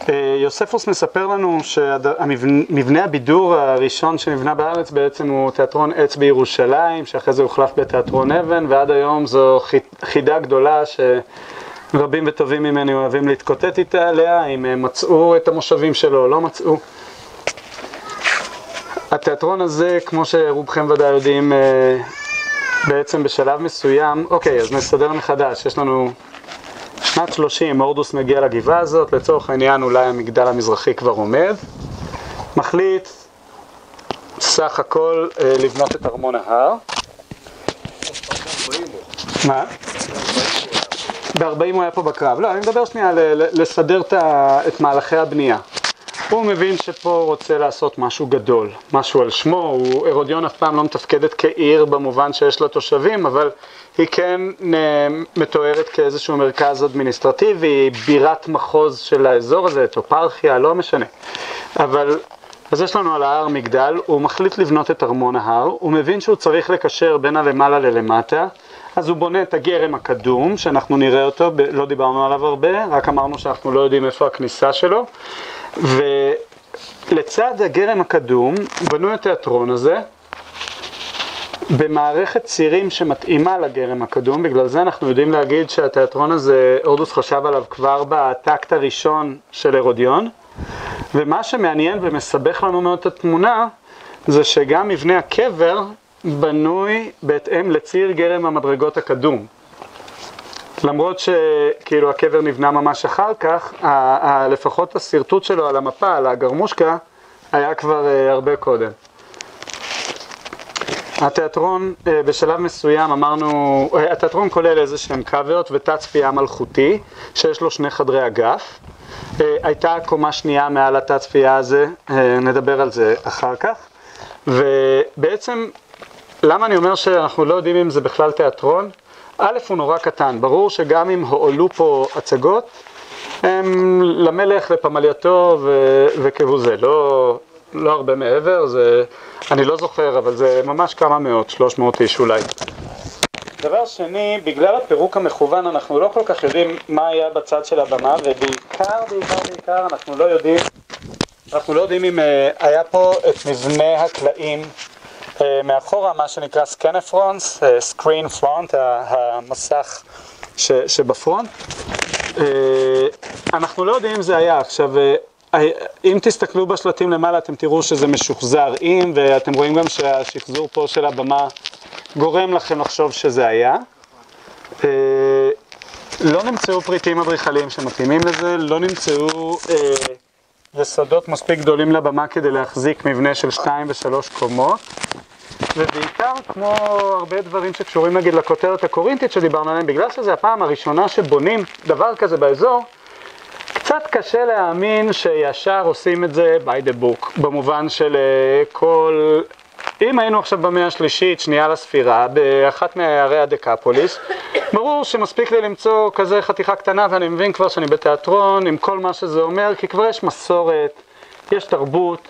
Uh, יוספוס מספר לנו שמבנה הבידור הראשון שנבנה בארץ בעצם הוא תיאטרון עץ בירושלים, שאחרי זה הוחלף בתיאטרון אבן, ועד היום זו חידה גדולה שרבים וטובים ממני אוהבים להתקוטט איתה עליה, אם מצאו את המושבים שלו או לא מצאו. התיאטרון הזה, כמו שרובכם ודאי יודעים, uh, בעצם בשלב מסוים, אוקיי, אז נסדר מחדש, יש לנו שנת 30, הורדוס מגיע לגבעה הזאת, לצורך העניין אולי המגדל המזרחי כבר עומד, מחליט סך הכל אה, לבנות את ארמון ההר. מה? ב-40 הוא היה פה בקרב. לא, אני מדבר שנייה לסדר את מהלכי הבנייה. הוא מבין שפה רוצה לעשות משהו גדול, משהו על שמו, הרודיון אף פעם לא מתפקדת כעיר במובן שיש לה תושבים, אבל היא כן נ- מתוארת כאיזשהו מרכז אדמיניסטרטיבי, בירת מחוז של האזור הזה, טופרכיה, לא משנה. אבל, אז יש לנו על ההר מגדל, הוא מחליט לבנות את ארמון ההר, הוא מבין שהוא צריך לקשר בין הלמעלה ללמטה, אז הוא בונה את הגרם הקדום, שאנחנו נראה אותו, לא דיברנו עליו הרבה, רק אמרנו שאנחנו לא יודעים איפה הכניסה שלו, ולצד הגרם הקדום בנו התיאטרון הזה במערכת צירים שמתאימה לגרם הקדום, בגלל זה אנחנו יודעים להגיד שהתיאטרון הזה, הורדוס חשב עליו כבר בטקט הראשון של הרודיון, ומה שמעניין ומסבך לנו מאוד את התמונה, זה שגם מבנה הקבר בנוי בהתאם לציר גרם המדרגות הקדום. למרות שכאילו הקבר נבנה ממש אחר כך, ה- ה- לפחות השרטוט שלו על המפה, על הגרמושקה, היה כבר uh, הרבה קודם. התיאטרון uh, בשלב מסוים אמרנו, uh, התיאטרון כולל איזה שהם קאברט ותא צפייה מלכותי, שיש לו שני חדרי אגף. הייתה קומה שנייה מעל התא צפייה הזה, נדבר על זה אחר כך. ובעצם, למה אני אומר שאנחנו לא יודעים אם זה בכלל תיאטרון? א', הוא נורא קטן, ברור שגם אם הועלו פה הצגות, הם למלך, לפמלייתו ו- וכהוא זה, לא, לא הרבה מעבר, זה, אני לא זוכר, אבל זה ממש כמה מאות, 300 איש אולי. דבר שני, בגלל הפירוק המכוון אנחנו לא כל כך יודעים מה היה בצד של הבמה, ובעיקר, בעיקר, בעיקר אנחנו לא יודעים, אנחנו לא יודעים אם אה, היה פה את מבנה הקלעים מאחורה, מה שנקרא scaenae frons, screen front, המסך ש, שב front, אה, אנחנו לא יודעים אם זה היה. עכשיו, אה, אה, אם תסתכלו בשלטים למעלה, אתם תראו שזה משוחזר עם, ואתם רואים גם שהשחזור פה של הבמה גורם לכם לחשוב שזה היה. אה, לא נמצאו פריטים אדריכליים שמתאימים לזה, לא נמצאו אה, יסודות מספיק גדולים לבמה כדי להחזיק מבנה של שתיים ושלוש קומות. ובעיקר כמו הרבה דברים שקשורים נגיד לכותרת הקורינטית שדיברנו עליהם, בגלל שזו הפעם הראשונה שבונים דבר כזה באזור, קצת קשה להאמין שישר עושים את זה by the book, במובן של אה, כל... אם היינו עכשיו במאה השלישית, שנייה לספירה, באחת מערי הדקפוליס, ברור שמספיק לי למצוא כזה חתיכה קטנה ואני מבין כבר שאני בתיאטרון עם כל מה שזה אומר, כי כבר יש מסורת, יש תרבות,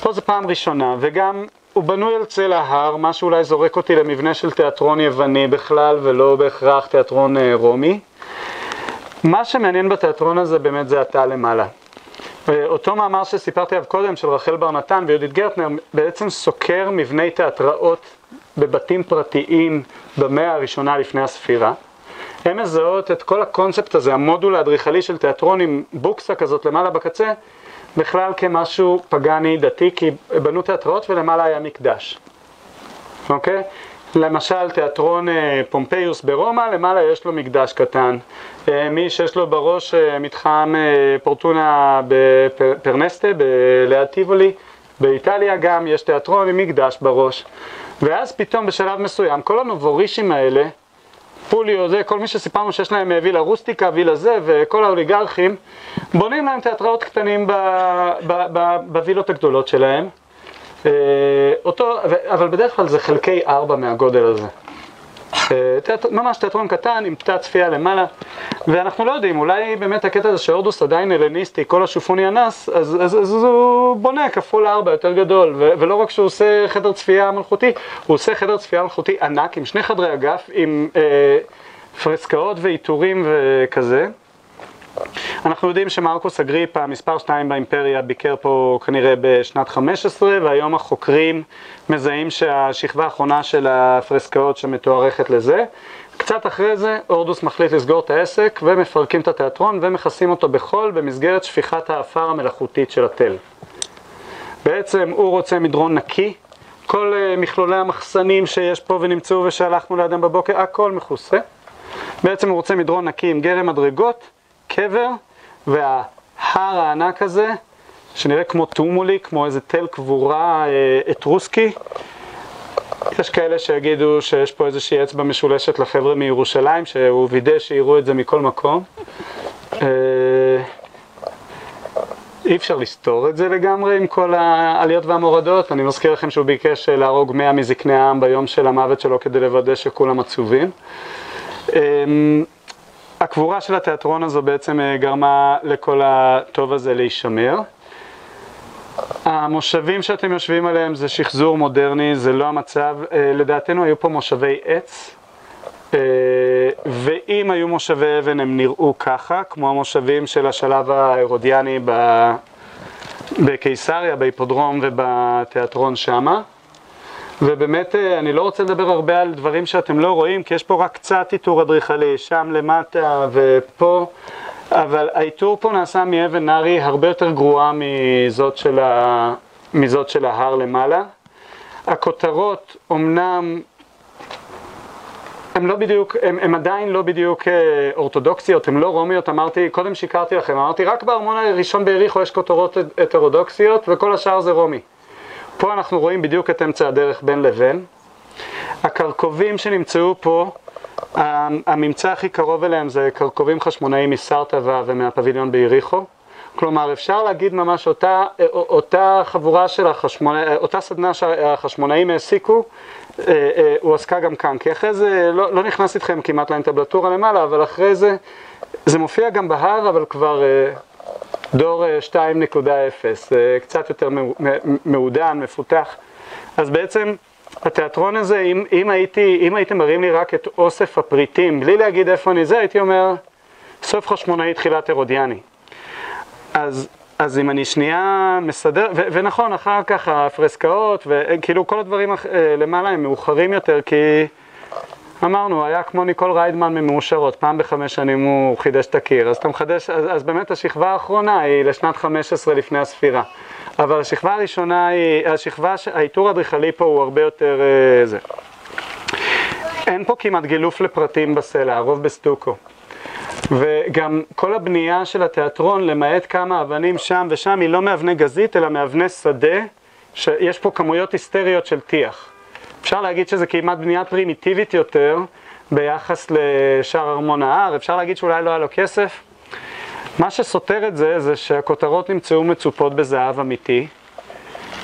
פה זו פעם ראשונה, וגם הוא בנוי על צל ההר, מה שאולי זורק אותי למבנה של תיאטרון יווני בכלל, ולא בהכרח תיאטרון אה, רומי. מה שמעניין בתיאטרון הזה באמת זה התא למעלה. אותו מאמר שסיפרתי עליו קודם, של רחל בר נתן ויהודית גרטנר, בעצם סוקר מבני תיאטראות בבתים פרטיים במאה הראשונה לפני הספירה. הן מזהות את כל הקונספט הזה, המודול האדריכלי של תיאטרון עם בוקסה כזאת למעלה בקצה, בכלל כמשהו פגאני דתי, כי בנו תיאטראות ולמעלה היה מקדש. אוקיי? למשל תיאטרון אה, פומפיוס ברומא, למעלה יש לו מקדש קטן. אה, מי שיש לו בראש אה, מתחם פורטונה בפרנסטה, ליד טיבולי, באיטליה גם יש תיאטרון עם מקדש בראש. ואז פתאום בשלב מסוים כל הנובורישים האלה, פוליו זה, כל מי שסיפרנו שיש להם וילה רוסטיקה, וילה זה, וכל האוליגרכים, בונים להם תיאטראות קטנים בווילות הגדולות שלהם. אה, אותו, אבל בדרך כלל זה חלקי ארבע מהגודל הזה. אה, ממש תיאטרון קטן עם פתע צפייה למעלה, ואנחנו לא יודעים, אולי באמת הקטע הזה שהורדוס עדיין הלניסטי, כל השופוני אנס, אז, אז, אז, אז הוא בונה כפול ארבע יותר גדול, ו, ולא רק שהוא עושה חדר צפייה מלכותי, הוא עושה חדר צפייה מלכותי ענק עם שני חדרי אגף, עם אה, פרסקאות ועיטורים וכזה. אנחנו יודעים שמרקוס אגריפה, מספר 2 באימפריה, ביקר פה כנראה בשנת 15, והיום החוקרים מזהים שהשכבה האחרונה של הפרסקאות שמתוארכת לזה. קצת אחרי זה, אורדוס מחליט לסגור את העסק, ומפרקים את התיאטרון ומכסים אותו בחול במסגרת שפיכת האפר המלאכותית של התל. בעצם הוא רוצה מדרון נקי, כל uh, מכלולי המחסנים שיש פה ונמצאו ושהלכנו לידם בבוקר, הכל מכוסה. בעצם הוא רוצה מדרון נקי עם גרם מדרגות, קבר, וההר הענק הזה, שנראה כמו טומולי, כמו איזה תל קבורה אה, אתרוסקי. יש כאלה שיגידו שיש פה איזושהי אצבע משולשת לחבר'ה מירושלים, שהוא וידא שיראו את זה מכל מקום. אה, אי אפשר לסתור את זה לגמרי עם כל העליות והמורדות. אני מזכיר לכם שהוא ביקש להרוג 100 מזקני העם ביום של המוות שלו כדי לוודא שכולם עצובים. הקבורה של התיאטרון הזו בעצם אה, גרמה לכל הטוב הזה להישמר. המושבים שאתם יושבים עליהם זה שחזור מודרני, זה לא המצב. אה, לדעתנו היו פה מושבי עץ, אה, ואם היו מושבי אבן הם נראו ככה, כמו המושבים של השלב ההרודיאני בקיסריה, בהיפודרום ובתיאטרון שמה. ובאמת אה, אני לא רוצה לדבר הרבה על דברים שאתם לא רואים, כי יש פה רק קצת איתור אדריכלי, שם למטה ופה, אבל האיתור פה נעשה מאבן נארי הרבה יותר גרועה מזאת של, ה... מזאת של ההר למעלה. הכותרות אומנם הן לא בדיוק, הן עדיין לא בדיוק אה, אורתודוקסיות, הן לא רומיות, אמרתי, קודם שיקרתי לכם, אמרתי רק בארמון הראשון ביריחו יש כותרות הטרודוקסיות וכל השאר זה רומי. פה אנחנו רואים בדיוק את אמצע הדרך בין לבין. הקרקובים שנמצאו פה, הממצא הכי קרוב אליהם זה קרקובים חשמונאים מסרטבה ומהפביליון ביריחו. כלומר, אפשר להגיד ממש אותה, אותה חבורה של החשמונאים, אותה סדנה שהחשמונאים העסיקו, אה, אה, הוא עסקה גם כאן, כי אחרי זה, לא, לא נכנס איתכם כמעט לאינטבלטורה למעלה, אבל אחרי זה, זה מופיע גם בהר, אבל כבר אה, דור 2.0, אה, אה, קצת יותר מעודן, מפותח. אז בעצם התיאטרון הזה, אם, אם, הייתי, אם הייתם מראים לי רק את אוסף הפריטים, בלי להגיד איפה אני זה, הייתי אומר, סוף חשמונאי, תחילת הרודיאני. אז, אז אם אני שנייה מסדר, ו, ונכון, אחר כך הפרסקאות, וכאילו כל הדברים אה, למעלה הם מאוחרים יותר, כי אמרנו, היה כמו ניקול ריידמן ממאושרות, פעם בחמש שנים הוא חידש את הקיר, אז אתה מחדש, אז, אז באמת השכבה האחרונה היא לשנת 15 לפני הספירה. אבל השכבה הראשונה היא, השכבה, העיטור האדריכלי פה הוא הרבה יותר אה, זה. אין פה כמעט גילוף לפרטים בסלע, הרוב בסטוקו. וגם כל הבנייה של התיאטרון, למעט כמה אבנים שם ושם, היא לא מאבני גזית, אלא מאבני שדה, שיש פה כמויות היסטריות של טיח. אפשר להגיד שזה כמעט בנייה פרימיטיבית יותר ביחס לשאר ארמון ההר, אפשר להגיד שאולי לא היה לו כסף. מה שסותר את זה, זה שהכותרות נמצאו מצופות בזהב אמיתי,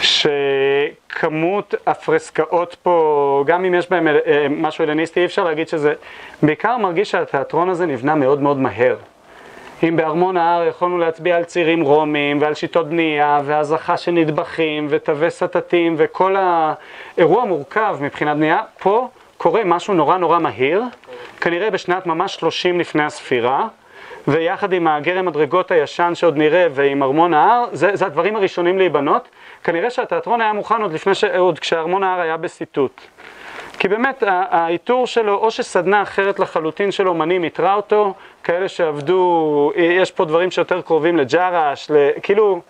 שכמות הפרסקאות פה, גם אם יש בהם אה, משהו הלניסטי, אי אפשר להגיד שזה... בעיקר מרגיש שהתיאטרון הזה נבנה מאוד מאוד מהר. אם בארמון ההר יכולנו להצביע על צירים רומיים ועל שיטות בנייה והזחה של נדבכים ותווי סטטים וכל האירוע מורכב מבחינת בנייה, פה קורה משהו נורא נורא מהיר, כנראה בשנת ממש 30 לפני הספירה, ויחד עם הגרם מדרגות הישן שעוד נראה ועם ארמון ההר, זה, זה הדברים הראשונים להיבנות. כנראה שהתיאטרון היה מוכן עוד ש... עוד כשארמון ההר היה בסיטוט. כי באמת העיטור שלו, או שסדנה אחרת לחלוטין של אומנים איתרה אותו, כאלה שעבדו, יש פה דברים שיותר קרובים לג'רש, כאילו,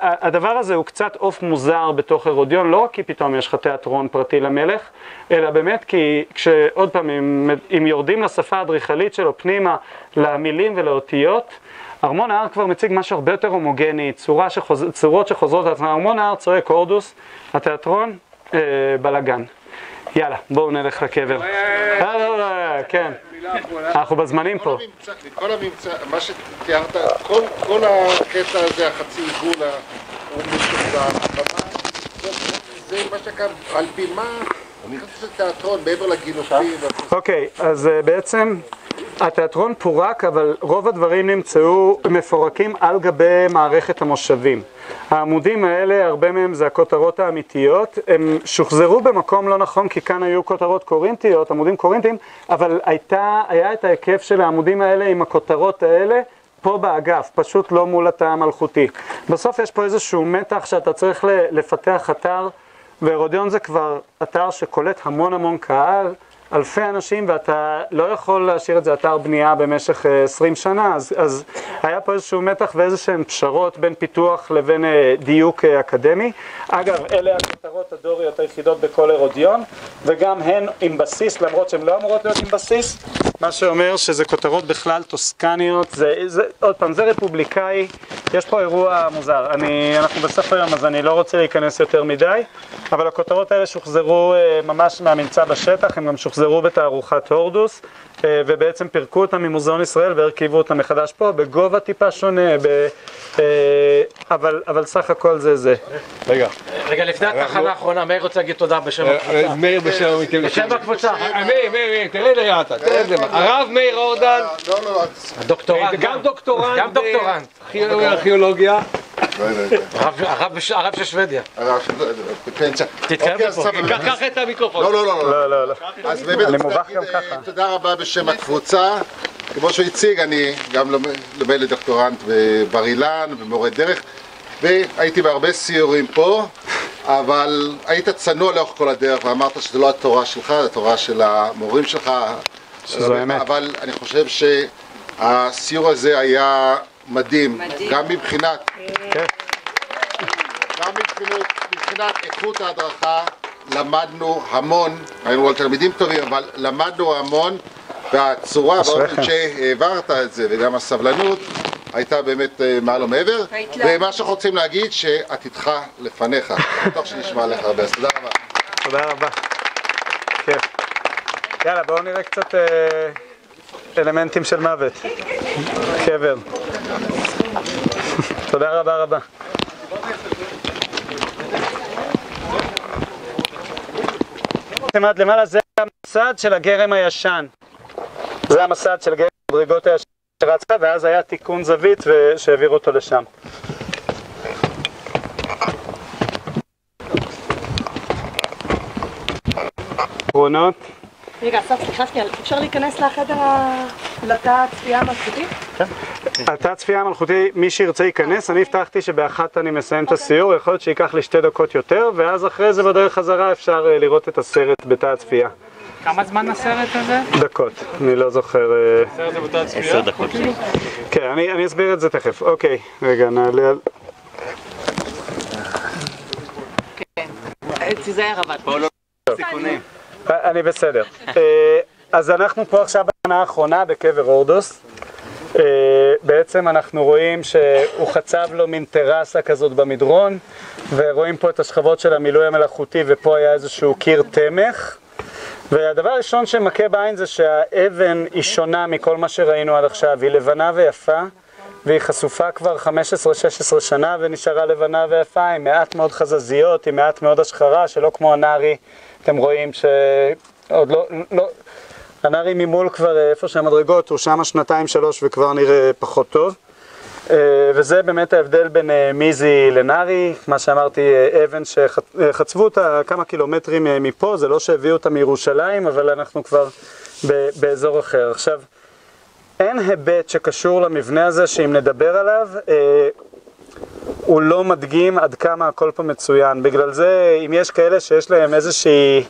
הדבר הזה הוא קצת עוף מוזר בתוך הרודיון, לא רק כי פתאום יש לך תיאטרון פרטי למלך, אלא באמת כי כשעוד פעם, אם, אם יורדים לשפה האדריכלית שלו פנימה, למילים ולאותיות, ארמון ההר כבר מציג משהו הרבה יותר הומוגני, צורה שחוז... צורות שחוזרות על עצמן. ארמון ההר צועק הורדוס, התיאטרון, אה, בלאגן. יאללה, בואו נלך לקבר. אה, לא, לא, כן, אנחנו בזמנים פה. כל הממצא, מה שתיארת, כל, כל הקטע הזה, החצי עיגול, הוא הבמה, זה- זה מה שקם, על פי מה, אני חושב שזה תיאטרון, מעבר לגילופים, אוקיי, אז אה, בעצם התיאטרון פורק, אבל רוב הדברים נמצאו מפורקים על גבי מערכת המושבים. העמודים האלה, הרבה מהם זה הכותרות האמיתיות, הם שוחזרו במקום לא נכון, כי כאן היו כותרות קורינטיות, עמודים קורינטיים, אבל הייתה, היה את ההיקף של העמודים האלה עם הכותרות האלה. פה באגף, פשוט לא מול התא המלכותי. בסוף יש פה איזשהו מתח שאתה צריך לפתח אתר, והרודיון זה כבר אתר שקולט המון המון קהל, אלפי אנשים, ואתה לא יכול להשאיר את זה אתר בנייה במשך אה, 20 שנה, אז, אז היה פה איזשהו מתח ואיזה שהן פשרות בין פיתוח לבין אה, דיוק אה, אקדמי. אגב, אלה הכותרות הדוריות היחידות בכל הרודיון, וגם הן עם בסיס, למרות שהן לא אמורות להיות עם בסיס, מה שאומר שזה כותרות בכלל טוסקניות, זה, זה, עוד פעם, זה רפובליקאי, יש פה אירוע מוזר. אני, אנחנו בסוף היום אז אני לא רוצה להיכנס יותר מדי, אבל הכותרות האלה שוחזרו אה, ממש מהממצא בשטח, הם גם שוחזרו בתערוכת הורדוס, אה, ובעצם פירקו אותם ממוזיאון ישראל והרכיבו אותם מחדש פה, בגובה טיפה שונה, ב, אה, אבל, אבל סך הכל זה זה. רגע. רגע, לפני התחנה האחרונה, מאיר רוצה להגיד תודה בשם הקבוצה. מאיר בשם עמיתי בשם הקבוצה. מאיר, מאיר, מאיר, תרד למטה, תרד למטה. הרב מאיר אורדן, לא, לא, הדוקטורנט. גם דוקטורנט, גם דוקטורנט. בארכיאולוגיה. הרב- של שוודיה. תתקרב אוקיי, לפה. קח את המיקרופון. לא, לא, לא, לא, לא, לא. אז באמת אני מובך גם אה, ככה. תודה רבה בשם הקבוצה. כמו שהוא הציג, אני גם לומד לדוקטורנט בבר אילן ומורה דרך, והייתי בהרבה סיורים פה, אבל היית צנוע לאורך כל הדרך ואמרת שזו לא התורה שלך, זו התורה של המורים שלך. שזו האמת. אבל אני חושב שהסיור הזה היה מדהים, גם מבחינת כן. גם מבחינת, מבחינת איכות ההדרכה למדנו המון, היינו תלמידים טובים, אבל למדנו המון, והצורה באופן שהעברת את זה וגם הסבלנות הייתה באמת אה, מעל ומעבר, ומה שאנחנו רוצים להגיד שעתידך לפניך, בטוח שנשמע עליך הרבה, אז תודה רבה. תודה רבה. כיף. יאללה, בואו נראה קצת אה, אלמנטים של מוות. קבר. תודה רבה רבה. עד למעלה זה המסד של הגרם הישן. זה המסד של גרם המדרגות הישן שרצה, ואז היה תיקון זווית שהעביר אותו לשם. עקרונות. רגע, אסף, סליחה שנייה, אפשר להיכנס לחדר. לתא הצפייה המלכותית? התא הצפייה המלכותי, מי שירצה ייכנס, אני הבטחתי שבאחת אני מסיים את הסיור, יכול להיות שייקח לי שתי דקות יותר, ואז אחרי זה בדרך חזרה אפשר אה, לראות את הסרט בתא הצפייה. כמה זמן הסרט הזה? דקות, אני לא זוכר... אה, הסרט הזה באותה צפייה? עשר דקות. כן, אני, אני אסביר את זה תכף. אוקיי, רגע, נעלה על... תיזהר אבל. אני בסדר. אה, אז אנחנו פה עכשיו בשנה האחרונה בקבר הורדוס. אה, בעצם אנחנו רואים שהוא חצב לו מין טרסה כזאת במדרון, ורואים פה את השכבות של המילוי המלאכותי, ופה היה איזשהו קיר תמך. והדבר הראשון שמכה בעין זה שהאבן היא שונה מכל מה שראינו עד עכשיו, היא לבנה ויפה, והיא חשופה כבר 15-16 שנה ונשארה לבנה ויפה, עם מעט מאוד חזזיות, עם מעט מאוד השחרה, שלא כמו הנארי, אתם רואים שעוד לא, לא, הנארי ממול כבר אה, איפה שהמדרגות, הוא שם שנתיים שלוש וכבר נראה פחות טוב. אה, וזה באמת ההבדל בין אה, מיזי לנארי, מה שאמרתי, אבן שחצבו אותה כמה קילומטרים מפה, זה לא שהביאו אותה מירושלים, אבל אנחנו כבר באזור אחר. עכשיו, אין היבט שקשור למבנה הזה שאם נדבר עליו, הוא לא מדגים עד כמה הכל פה מצוין. בגלל זה, אם יש כאלה שיש להם איזושהי...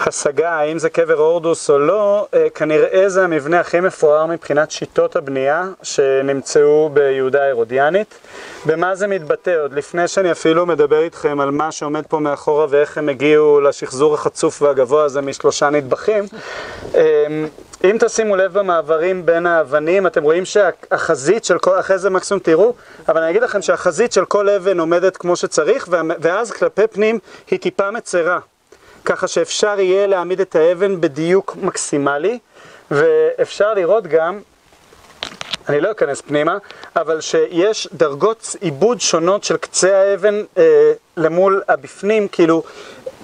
השגה האם זה קבר הורדוס או לא, אה, כנראה זה המבנה הכי מפואר מבחינת שיטות הבנייה שנמצאו ביהודה ההרודיאנית. במה זה מתבטא? עוד לפני שאני אפילו מדבר איתכם על מה שעומד פה מאחורה ואיך הם הגיעו לשחזור החצוף והגבוה הזה משלושה נדבכים. אם תשימו לב במעברים בין האבנים, אתם רואים שהחזית של כל, אחרי זה מקסימום תראו, אבל אני אגיד לכם שהחזית של כל אבן עומדת כמו שצריך, ואז כלפי פנים היא טיפה מצרה. ככה שאפשר יהיה להעמיד את האבן בדיוק מקסימלי, ואפשר לראות גם, אני לא אכנס פנימה, אבל שיש דרגות עיבוד שונות של קצה האבן אה, למול הבפנים, כאילו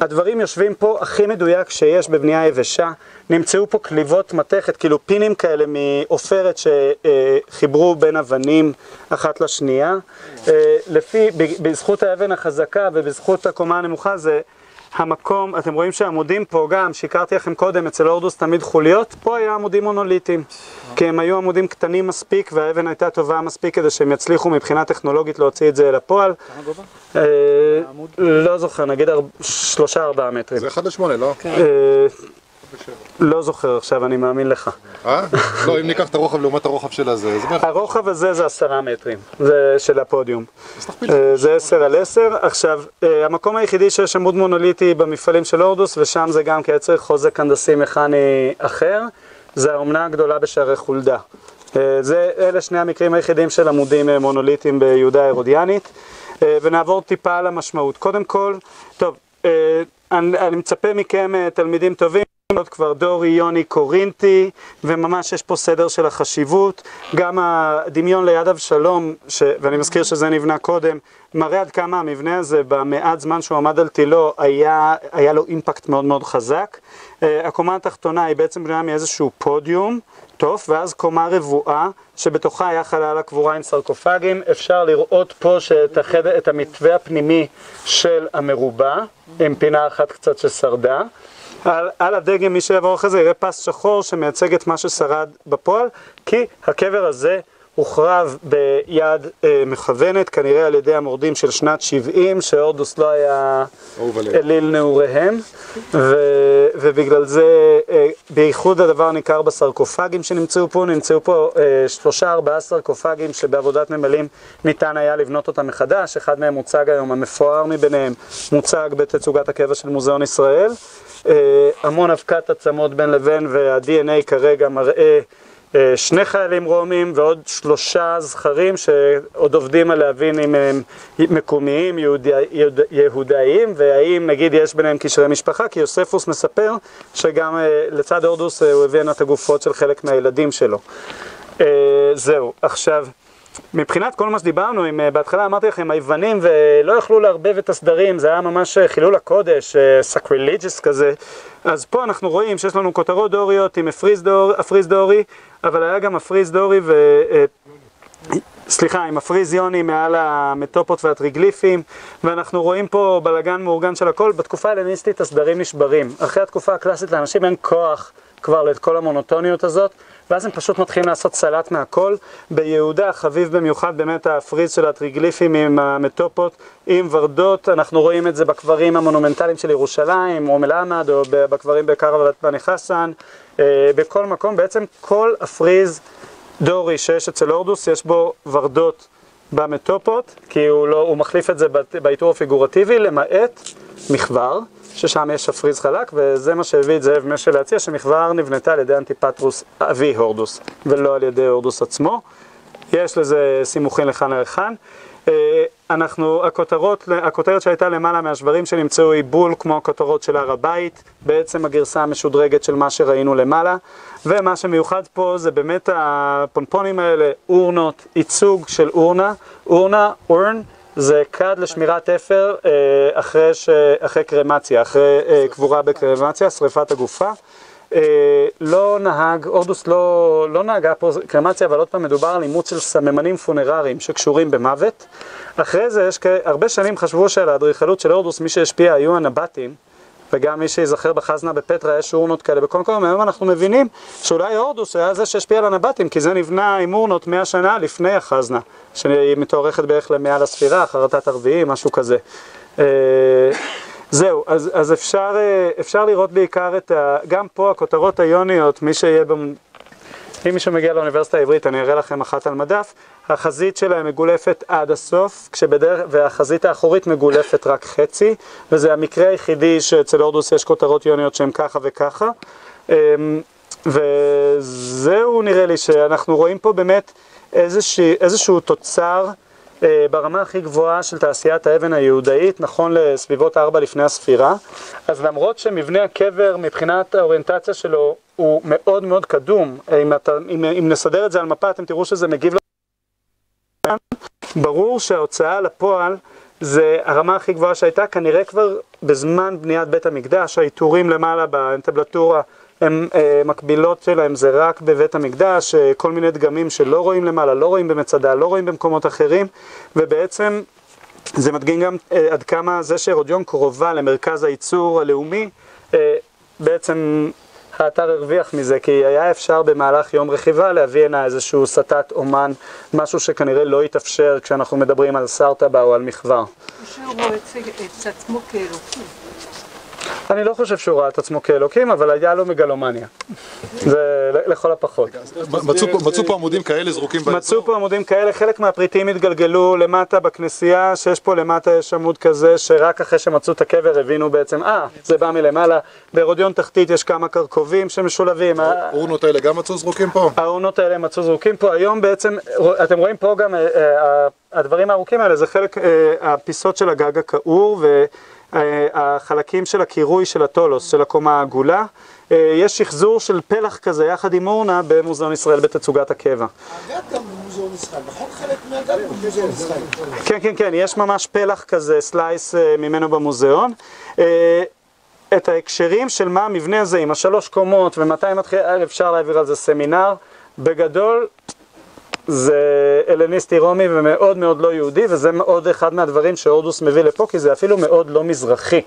הדברים יושבים פה הכי מדויק שיש בבנייה יבשה, נמצאו פה קליבות מתכת, כאילו פינים כאלה מעופרת שחיברו בין אבנים אחת לשנייה. אה, לפי, בזכות האבן החזקה ובזכות הקומה הנמוכה זה המקום, אתם רואים שהעמודים פה גם, שהכרתי לכם קודם, אצל הורדוס תמיד חוליות, פה היה עמודים מונוליטיים. כי הם היו עמודים קטנים מספיק והאבן הייתה טובה מספיק כדי שהם יצליחו מבחינה טכנולוגית להוציא את זה אל הפועל. כמה גובה? אה, לא זוכר, נגיד שלושה ארבעה מטרים. זה אחד לשמונה, לא? לא זוכר עכשיו, אני מאמין לך. אה? לא, אם ניקח את הרוחב לעומת הרוחב של הזה, זה בערך... הרוחב הזה זה עשרה מטרים, זה של הפודיום. אה, זה עשר על עשר. עכשיו, אה, המקום היחידי שיש עמוד מונוליטי במפעלים של הורדוס, ושם זה גם כי צריך חוזק הנדסי מכני אחר, זה האומנה הגדולה בשערי חולדה. אה, זה, אלה שני המקרים היחידים של עמודים מונוליטיים ביהודה ההרודיאנית. ונעבור טיפה על המשמעות. קודם כל, טוב, אני, אני מצפה מכם, תלמידים טובים, כבר דורי, יוני, קורינטי, וממש יש פה סדר של החשיבות. גם הדמיון ליד אבשלום, ש... ואני מזכיר שזה נבנה קודם, מראה עד כמה המבנה הזה במעט זמן שהוא עמד על תילו היה, היה לו אימפקט מאוד מאוד חזק. Uh, הקומה התחתונה היא בעצם בנויה מאיזשהו פודיום, טוב, ואז קומה רבועה, שבתוכה היה חלל הקבורה עם סרקופגים. אפשר לראות פה שאת החד... את המתווה הפנימי של המרובע, עם פינה אחת קצת ששרדה. על, על הדגם, מי שיעבור אחרי זה יראה פס שחור שמייצג את מה ששרד בפועל, כי הקבר הזה הוחרב ביד אה, מכוונת, כנראה על ידי המורדים של שנת 70, שהורדוס לא היה אליל נעוריהם, ו, ובגלל זה, אה, בייחוד הדבר ניכר בסרקופגים שנמצאו פה, נמצאו פה אה, שלושה ארבעה סרקופגים שבעבודת נמלים ניתן היה לבנות אותם מחדש, אחד מהם מוצג היום, המפואר מביניהם, מוצג בתצוגת הקבע של מוזיאון ישראל. אה, המון אבקת עצמות בין לבין וה-DNA כרגע מראה אה, שני חיילים רומים ועוד שלושה זכרים שעוד עובדים על להבין אם הם מקומיים, יהודי, יהודאיים והאם נגיד יש ביניהם קשרי משפחה כי יוספוס מספר שגם אה, לצד הורדוס הוא הביא את הגופות של חלק מהילדים שלו. זהו, עכשיו מבחינת כל מה שדיברנו, אם אה, בהתחלה אמרתי לכם, היוונים ולא יכלו לערבב את הסדרים, זה היה ממש אה, חילול הקודש, sacrilegious אה, כזה, אז פה אנחנו רואים שיש לנו כותרות דוריות עם הפריז, דור, הפריז דורי, אבל היה גם הפריז דורי ו... סליחה, עם הפריז יוני מעל המטופות והטריגליפים, ואנחנו רואים פה בלגן מאורגן של הכל. בתקופה ההלניסטית הסדרים נשברים. אחרי התקופה הקלאסית לאנשים אין כוח כבר לאת כל המונוטוניות הזאת, ואז הם פשוט מתחילים לעשות סלט מהכל. ביהודה חביב במיוחד באמת הפריז של הטריגליפים עם המטופות, עם ורדות, אנחנו רואים את זה בקברים המונומנטליים של ירושלים, או מלמד, או בקברים בקרב בני חסן, אה, בכל מקום, בעצם כל הפריז דורי שיש אצל הורדוס, יש בו ורדות במטופות, כי הוא, לא, הוא מחליף את זה בעיטור הפיגורטיבי, למעט מחבר. ששם יש הפריז חלק, וזה מה שהביא את זאב משל להציע, שמחבר נבנתה על ידי אנטיפטרוס אבי הורדוס, ולא על ידי הורדוס עצמו. יש לזה סימוכין לכאן ולכאן. אה, אנחנו, הכותרות, הכותרת שהייתה למעלה מהשברים שנמצאו היא בול כמו הכותרות של הר הבית, בעצם הגרסה המשודרגת של מה שראינו למעלה, ומה שמיוחד פה זה באמת הפונפונים האלה, אורנות, ייצוג של אורנה, אורנה, אורן, זה כד לשמירת אפר אה, אחרי, ש... אחרי קרמציה, אחרי אה, קבורה בקרמציה, שריפת הגופה. אה, לא נהג, הורדוס לא, לא נהגה פה קרמציה, אבל עוד פעם מדובר על אימוץ של סממנים פונרריים שקשורים במוות. אחרי זה, יש הרבה שנים חשבו שעל האדריכלות של הורדוס, מי שהשפיע היו הנבטים. וגם מי שיזכר בחזנה בפטרה יש אורנות כאלה בכל מקום, היום אנחנו מבינים שאולי הורדוס היה זה שהשפיע על הנבטים, כי זה נבנה עם אורנות מאה שנה לפני החזנה, שהיא מתוארכת בערך למאה לספירה, חרטת הרביעי, משהו כזה. אה, זהו, אז, אז אפשר, אה, אפשר לראות בעיקר את ה... גם פה הכותרות היוניות, מי שיהיה אם מישהו מגיע לאוניברסיטה העברית, אני אראה לכם אחת על מדף, החזית שלהם מגולפת עד הסוף, כשבדרך, והחזית האחורית מגולפת רק חצי, וזה המקרה היחידי שאצל הורדוס יש כותרות יוניות שהן ככה וככה. אמ, וזהו נראה לי שאנחנו רואים פה באמת איזשה, איזשהו תוצר ברמה הכי גבוהה של תעשיית האבן היהודאית, נכון לסביבות ארבע לפני הספירה. אז למרות שמבנה הקבר מבחינת האוריינטציה שלו הוא מאוד מאוד קדום, אם, אתה, אם, אם נסדר את זה על מפה אתם תראו שזה מגיב ברור שההוצאה לפועל זה הרמה הכי גבוהה שהייתה, כנראה כבר בזמן בניית בית המקדש, העיטורים למעלה באנטבלטורה הם אה, מקבילות שלהם זה רק בבית המקדש, אה, כל מיני דגמים שלא רואים למעלה, לא רואים במצדה, לא רואים במקומות אחרים, ובעצם זה מדגים גם אה, עד כמה זה שהרודיון קרובה למרכז הייצור הלאומי, אה, בעצם האתר הרוויח מזה, כי היה אפשר במהלך יום רכיבה להביא הנה איזשהו סטת אומן, משהו שכנראה לא יתאפשר כשאנחנו מדברים על סרטבה או על מחבר. שהוא הציג את עצמו כאלוקים. אני לא חושב שהוא ראה את עצמו כאלוקים, אבל היה לו מגלומניה. זה לכל הפחות. מצאו פה עמודים כאלה זרוקים באזור? מצאו פה עמודים כאלה, חלק מהפריטים התגלגלו למטה בכנסייה, שיש פה למטה יש עמוד כזה, שרק אחרי שמצאו את הקבר הבינו בעצם, אה, זה בא מלמעלה. בהרודיון תחתית יש כמה קרקובים שמשולבים. האורנות האלה גם מצאו זרוקים פה? האורנות האלה מצאו זרוקים פה. היום בעצם, אתם רואים פה גם, אה, אה, הדברים הארוכים האלה, זה חלק, אה, הפיסות של הגג הכעור, החלקים של הקירוי של הטולוס, של הקומה העגולה. אה, יש שחזור של פלח כזה יחד עם אורנה במוזיאון ישראל בתצוגת הקבע. הגג גם במוזיאון ישראל, נכון חלק מהגג במוזיאון ישראל. כן, כן, כן, יש ממש פלח כזה, slice אה, ממנו במוזיאון. אה, את ההקשרים של מה המבנה הזה עם השלוש קומות ומתי מתחיל, אפשר להעביר על זה סמינר. בגדול, זה הלניסטי רומי ומאוד מאוד לא יהודי, וזה מאוד אחד מהדברים שהורדוס מביא לפה, כי זה אפילו מאוד לא מזרחי.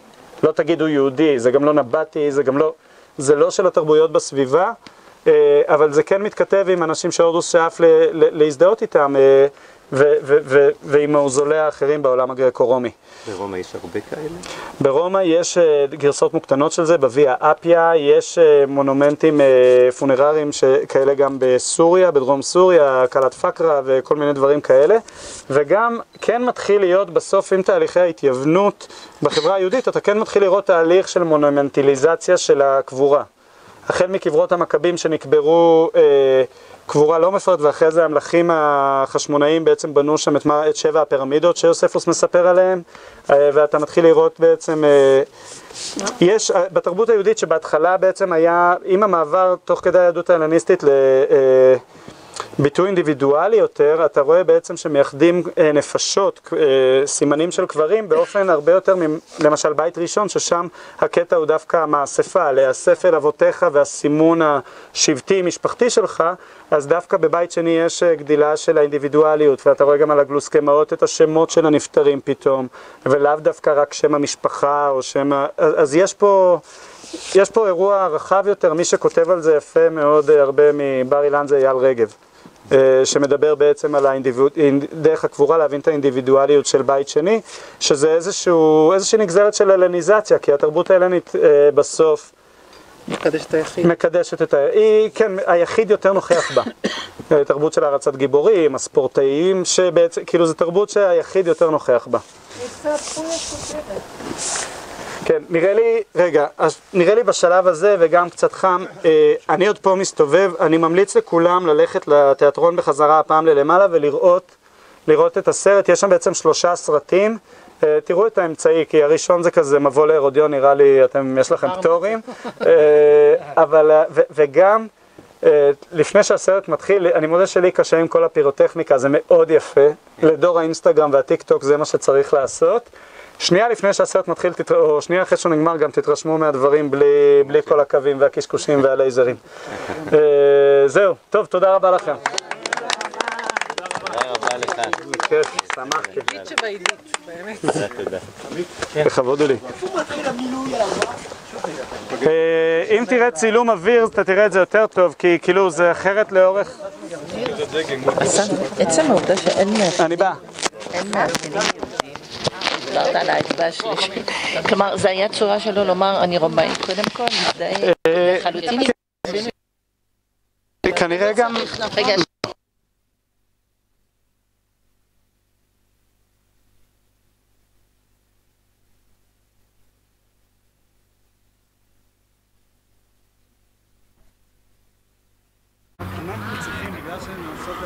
לא תגידו יהודי, זה גם לא נבטי, זה גם לא... זה לא של התרבויות בסביבה, אה, אבל זה כן מתכתב עם אנשים שהורדוס שאף להזדהות איתם. אה, ועם מאוזולי האחרים בעולם הגרקו-רומי. ברומא יש הרבה כאלה? ברומא יש uh, גרסאות מוקטנות של זה, בוויה אפיה, יש uh, מונומנטים uh, פונרריים כאלה גם בסוריה, בדרום סוריה, קלת פקרה וכל מיני דברים כאלה, וגם כן מתחיל להיות בסוף עם תהליכי ההתייוונות בחברה היהודית, אתה כן מתחיל לראות תהליך של מונומנטליזציה של הקבורה. החל מקברות המכבים שנקברו uh, קבורה לא מפרט, ואחרי זה המלכים החשמונאים בעצם בנו שם את, את שבע הפירמידות שיוספוס מספר עליהן, אה, ואתה מתחיל לראות בעצם, אה, יש, אה, בתרבות היהודית שבהתחלה בעצם היה, עם המעבר תוך כדי היהדות ההלניסטית ל... ביטוי אינדיבידואלי יותר, אתה רואה בעצם שמייחדים אה, נפשות, אה, סימנים של קברים, באופן הרבה יותר, למשל בית ראשון, ששם הקטע הוא דווקא המאספה, להיאסף אל אבותיך והסימון השבטי-משפחתי שלך, אז דווקא בבית שני יש אה, גדילה של האינדיבידואליות, ואתה רואה גם על הגלוסקמאות את השמות של הנפטרים פתאום, ולאו דווקא רק שם המשפחה או שם ה... אז יש פה... יש פה אירוע רחב יותר, מי שכותב על זה יפה מאוד אה, הרבה מבר אילן זה אייל רגב, אה, שמדבר בעצם על האינדיביד... אינ- דרך הקבורה להבין את האינדיבידואליות של בית שני, שזה איזשהו, איזושהי נגזרת של הלניזציה, כי התרבות ההלנית אה, בסוף מקדש את היחיד. מקדשת את ה... היא, כן, היחיד יותר נוכח בה. תרבות של הערצת גיבורים, הספורטאים, שבעצם, כאילו זו תרבות שהיחיד יותר נוכח בה. כן, נראה לי, רגע, אז נראה לי בשלב הזה וגם קצת חם, אה, אני עוד פה מסתובב, אני ממליץ לכולם ללכת לתיאטרון בחזרה הפעם ללמעלה ולראות לראות את הסרט, יש שם בעצם שלושה סרטים, תראו את האמצעי, כי הראשון זה כזה מבוא להרודיון, נראה לי, אתם, יש לכם פטורים, אה, אבל, אה, ו- וגם אה, לפני שהסרט מתחיל, אני מודה שלי קשה עם כל הפירוטכניקה, זה מאוד יפה, לדור האינסטגרם והטיק טוק זה מה שצריך לעשות. שנייה לפני שהסרט מתחיל, תתר... או שנייה אחרי שהוא נגמר, גם תתרשמו מהדברים בלי, בלי כל הקווים והקשקושים והלייזרים. אה, זהו, טוב, תודה רבה לכם. בכיף, שמחתי. עילית שבעילית, באמת. לכבוד הוא לי. אה, אם תראה צילום אוויר, אתה תראה את זה יותר טוב, כי כאילו זה אחרת לאורך... עצם העובדה שאין מאפיינים, אני בא. אין מאפיינים דיברת על האצבע השלישית, כלומר זה היה צורה שלו לומר אני רומאי, קודם כל מזדהה אה, לחלוטין כנראה גם... רגע,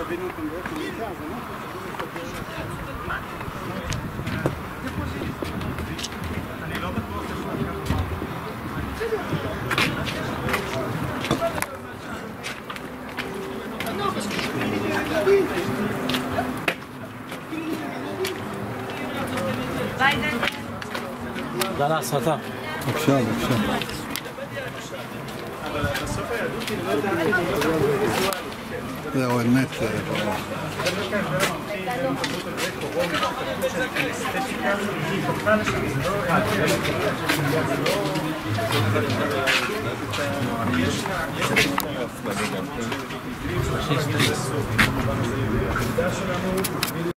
שננסות להבין אותם באופן מידע, אז אנחנו אני לא בטוח תודה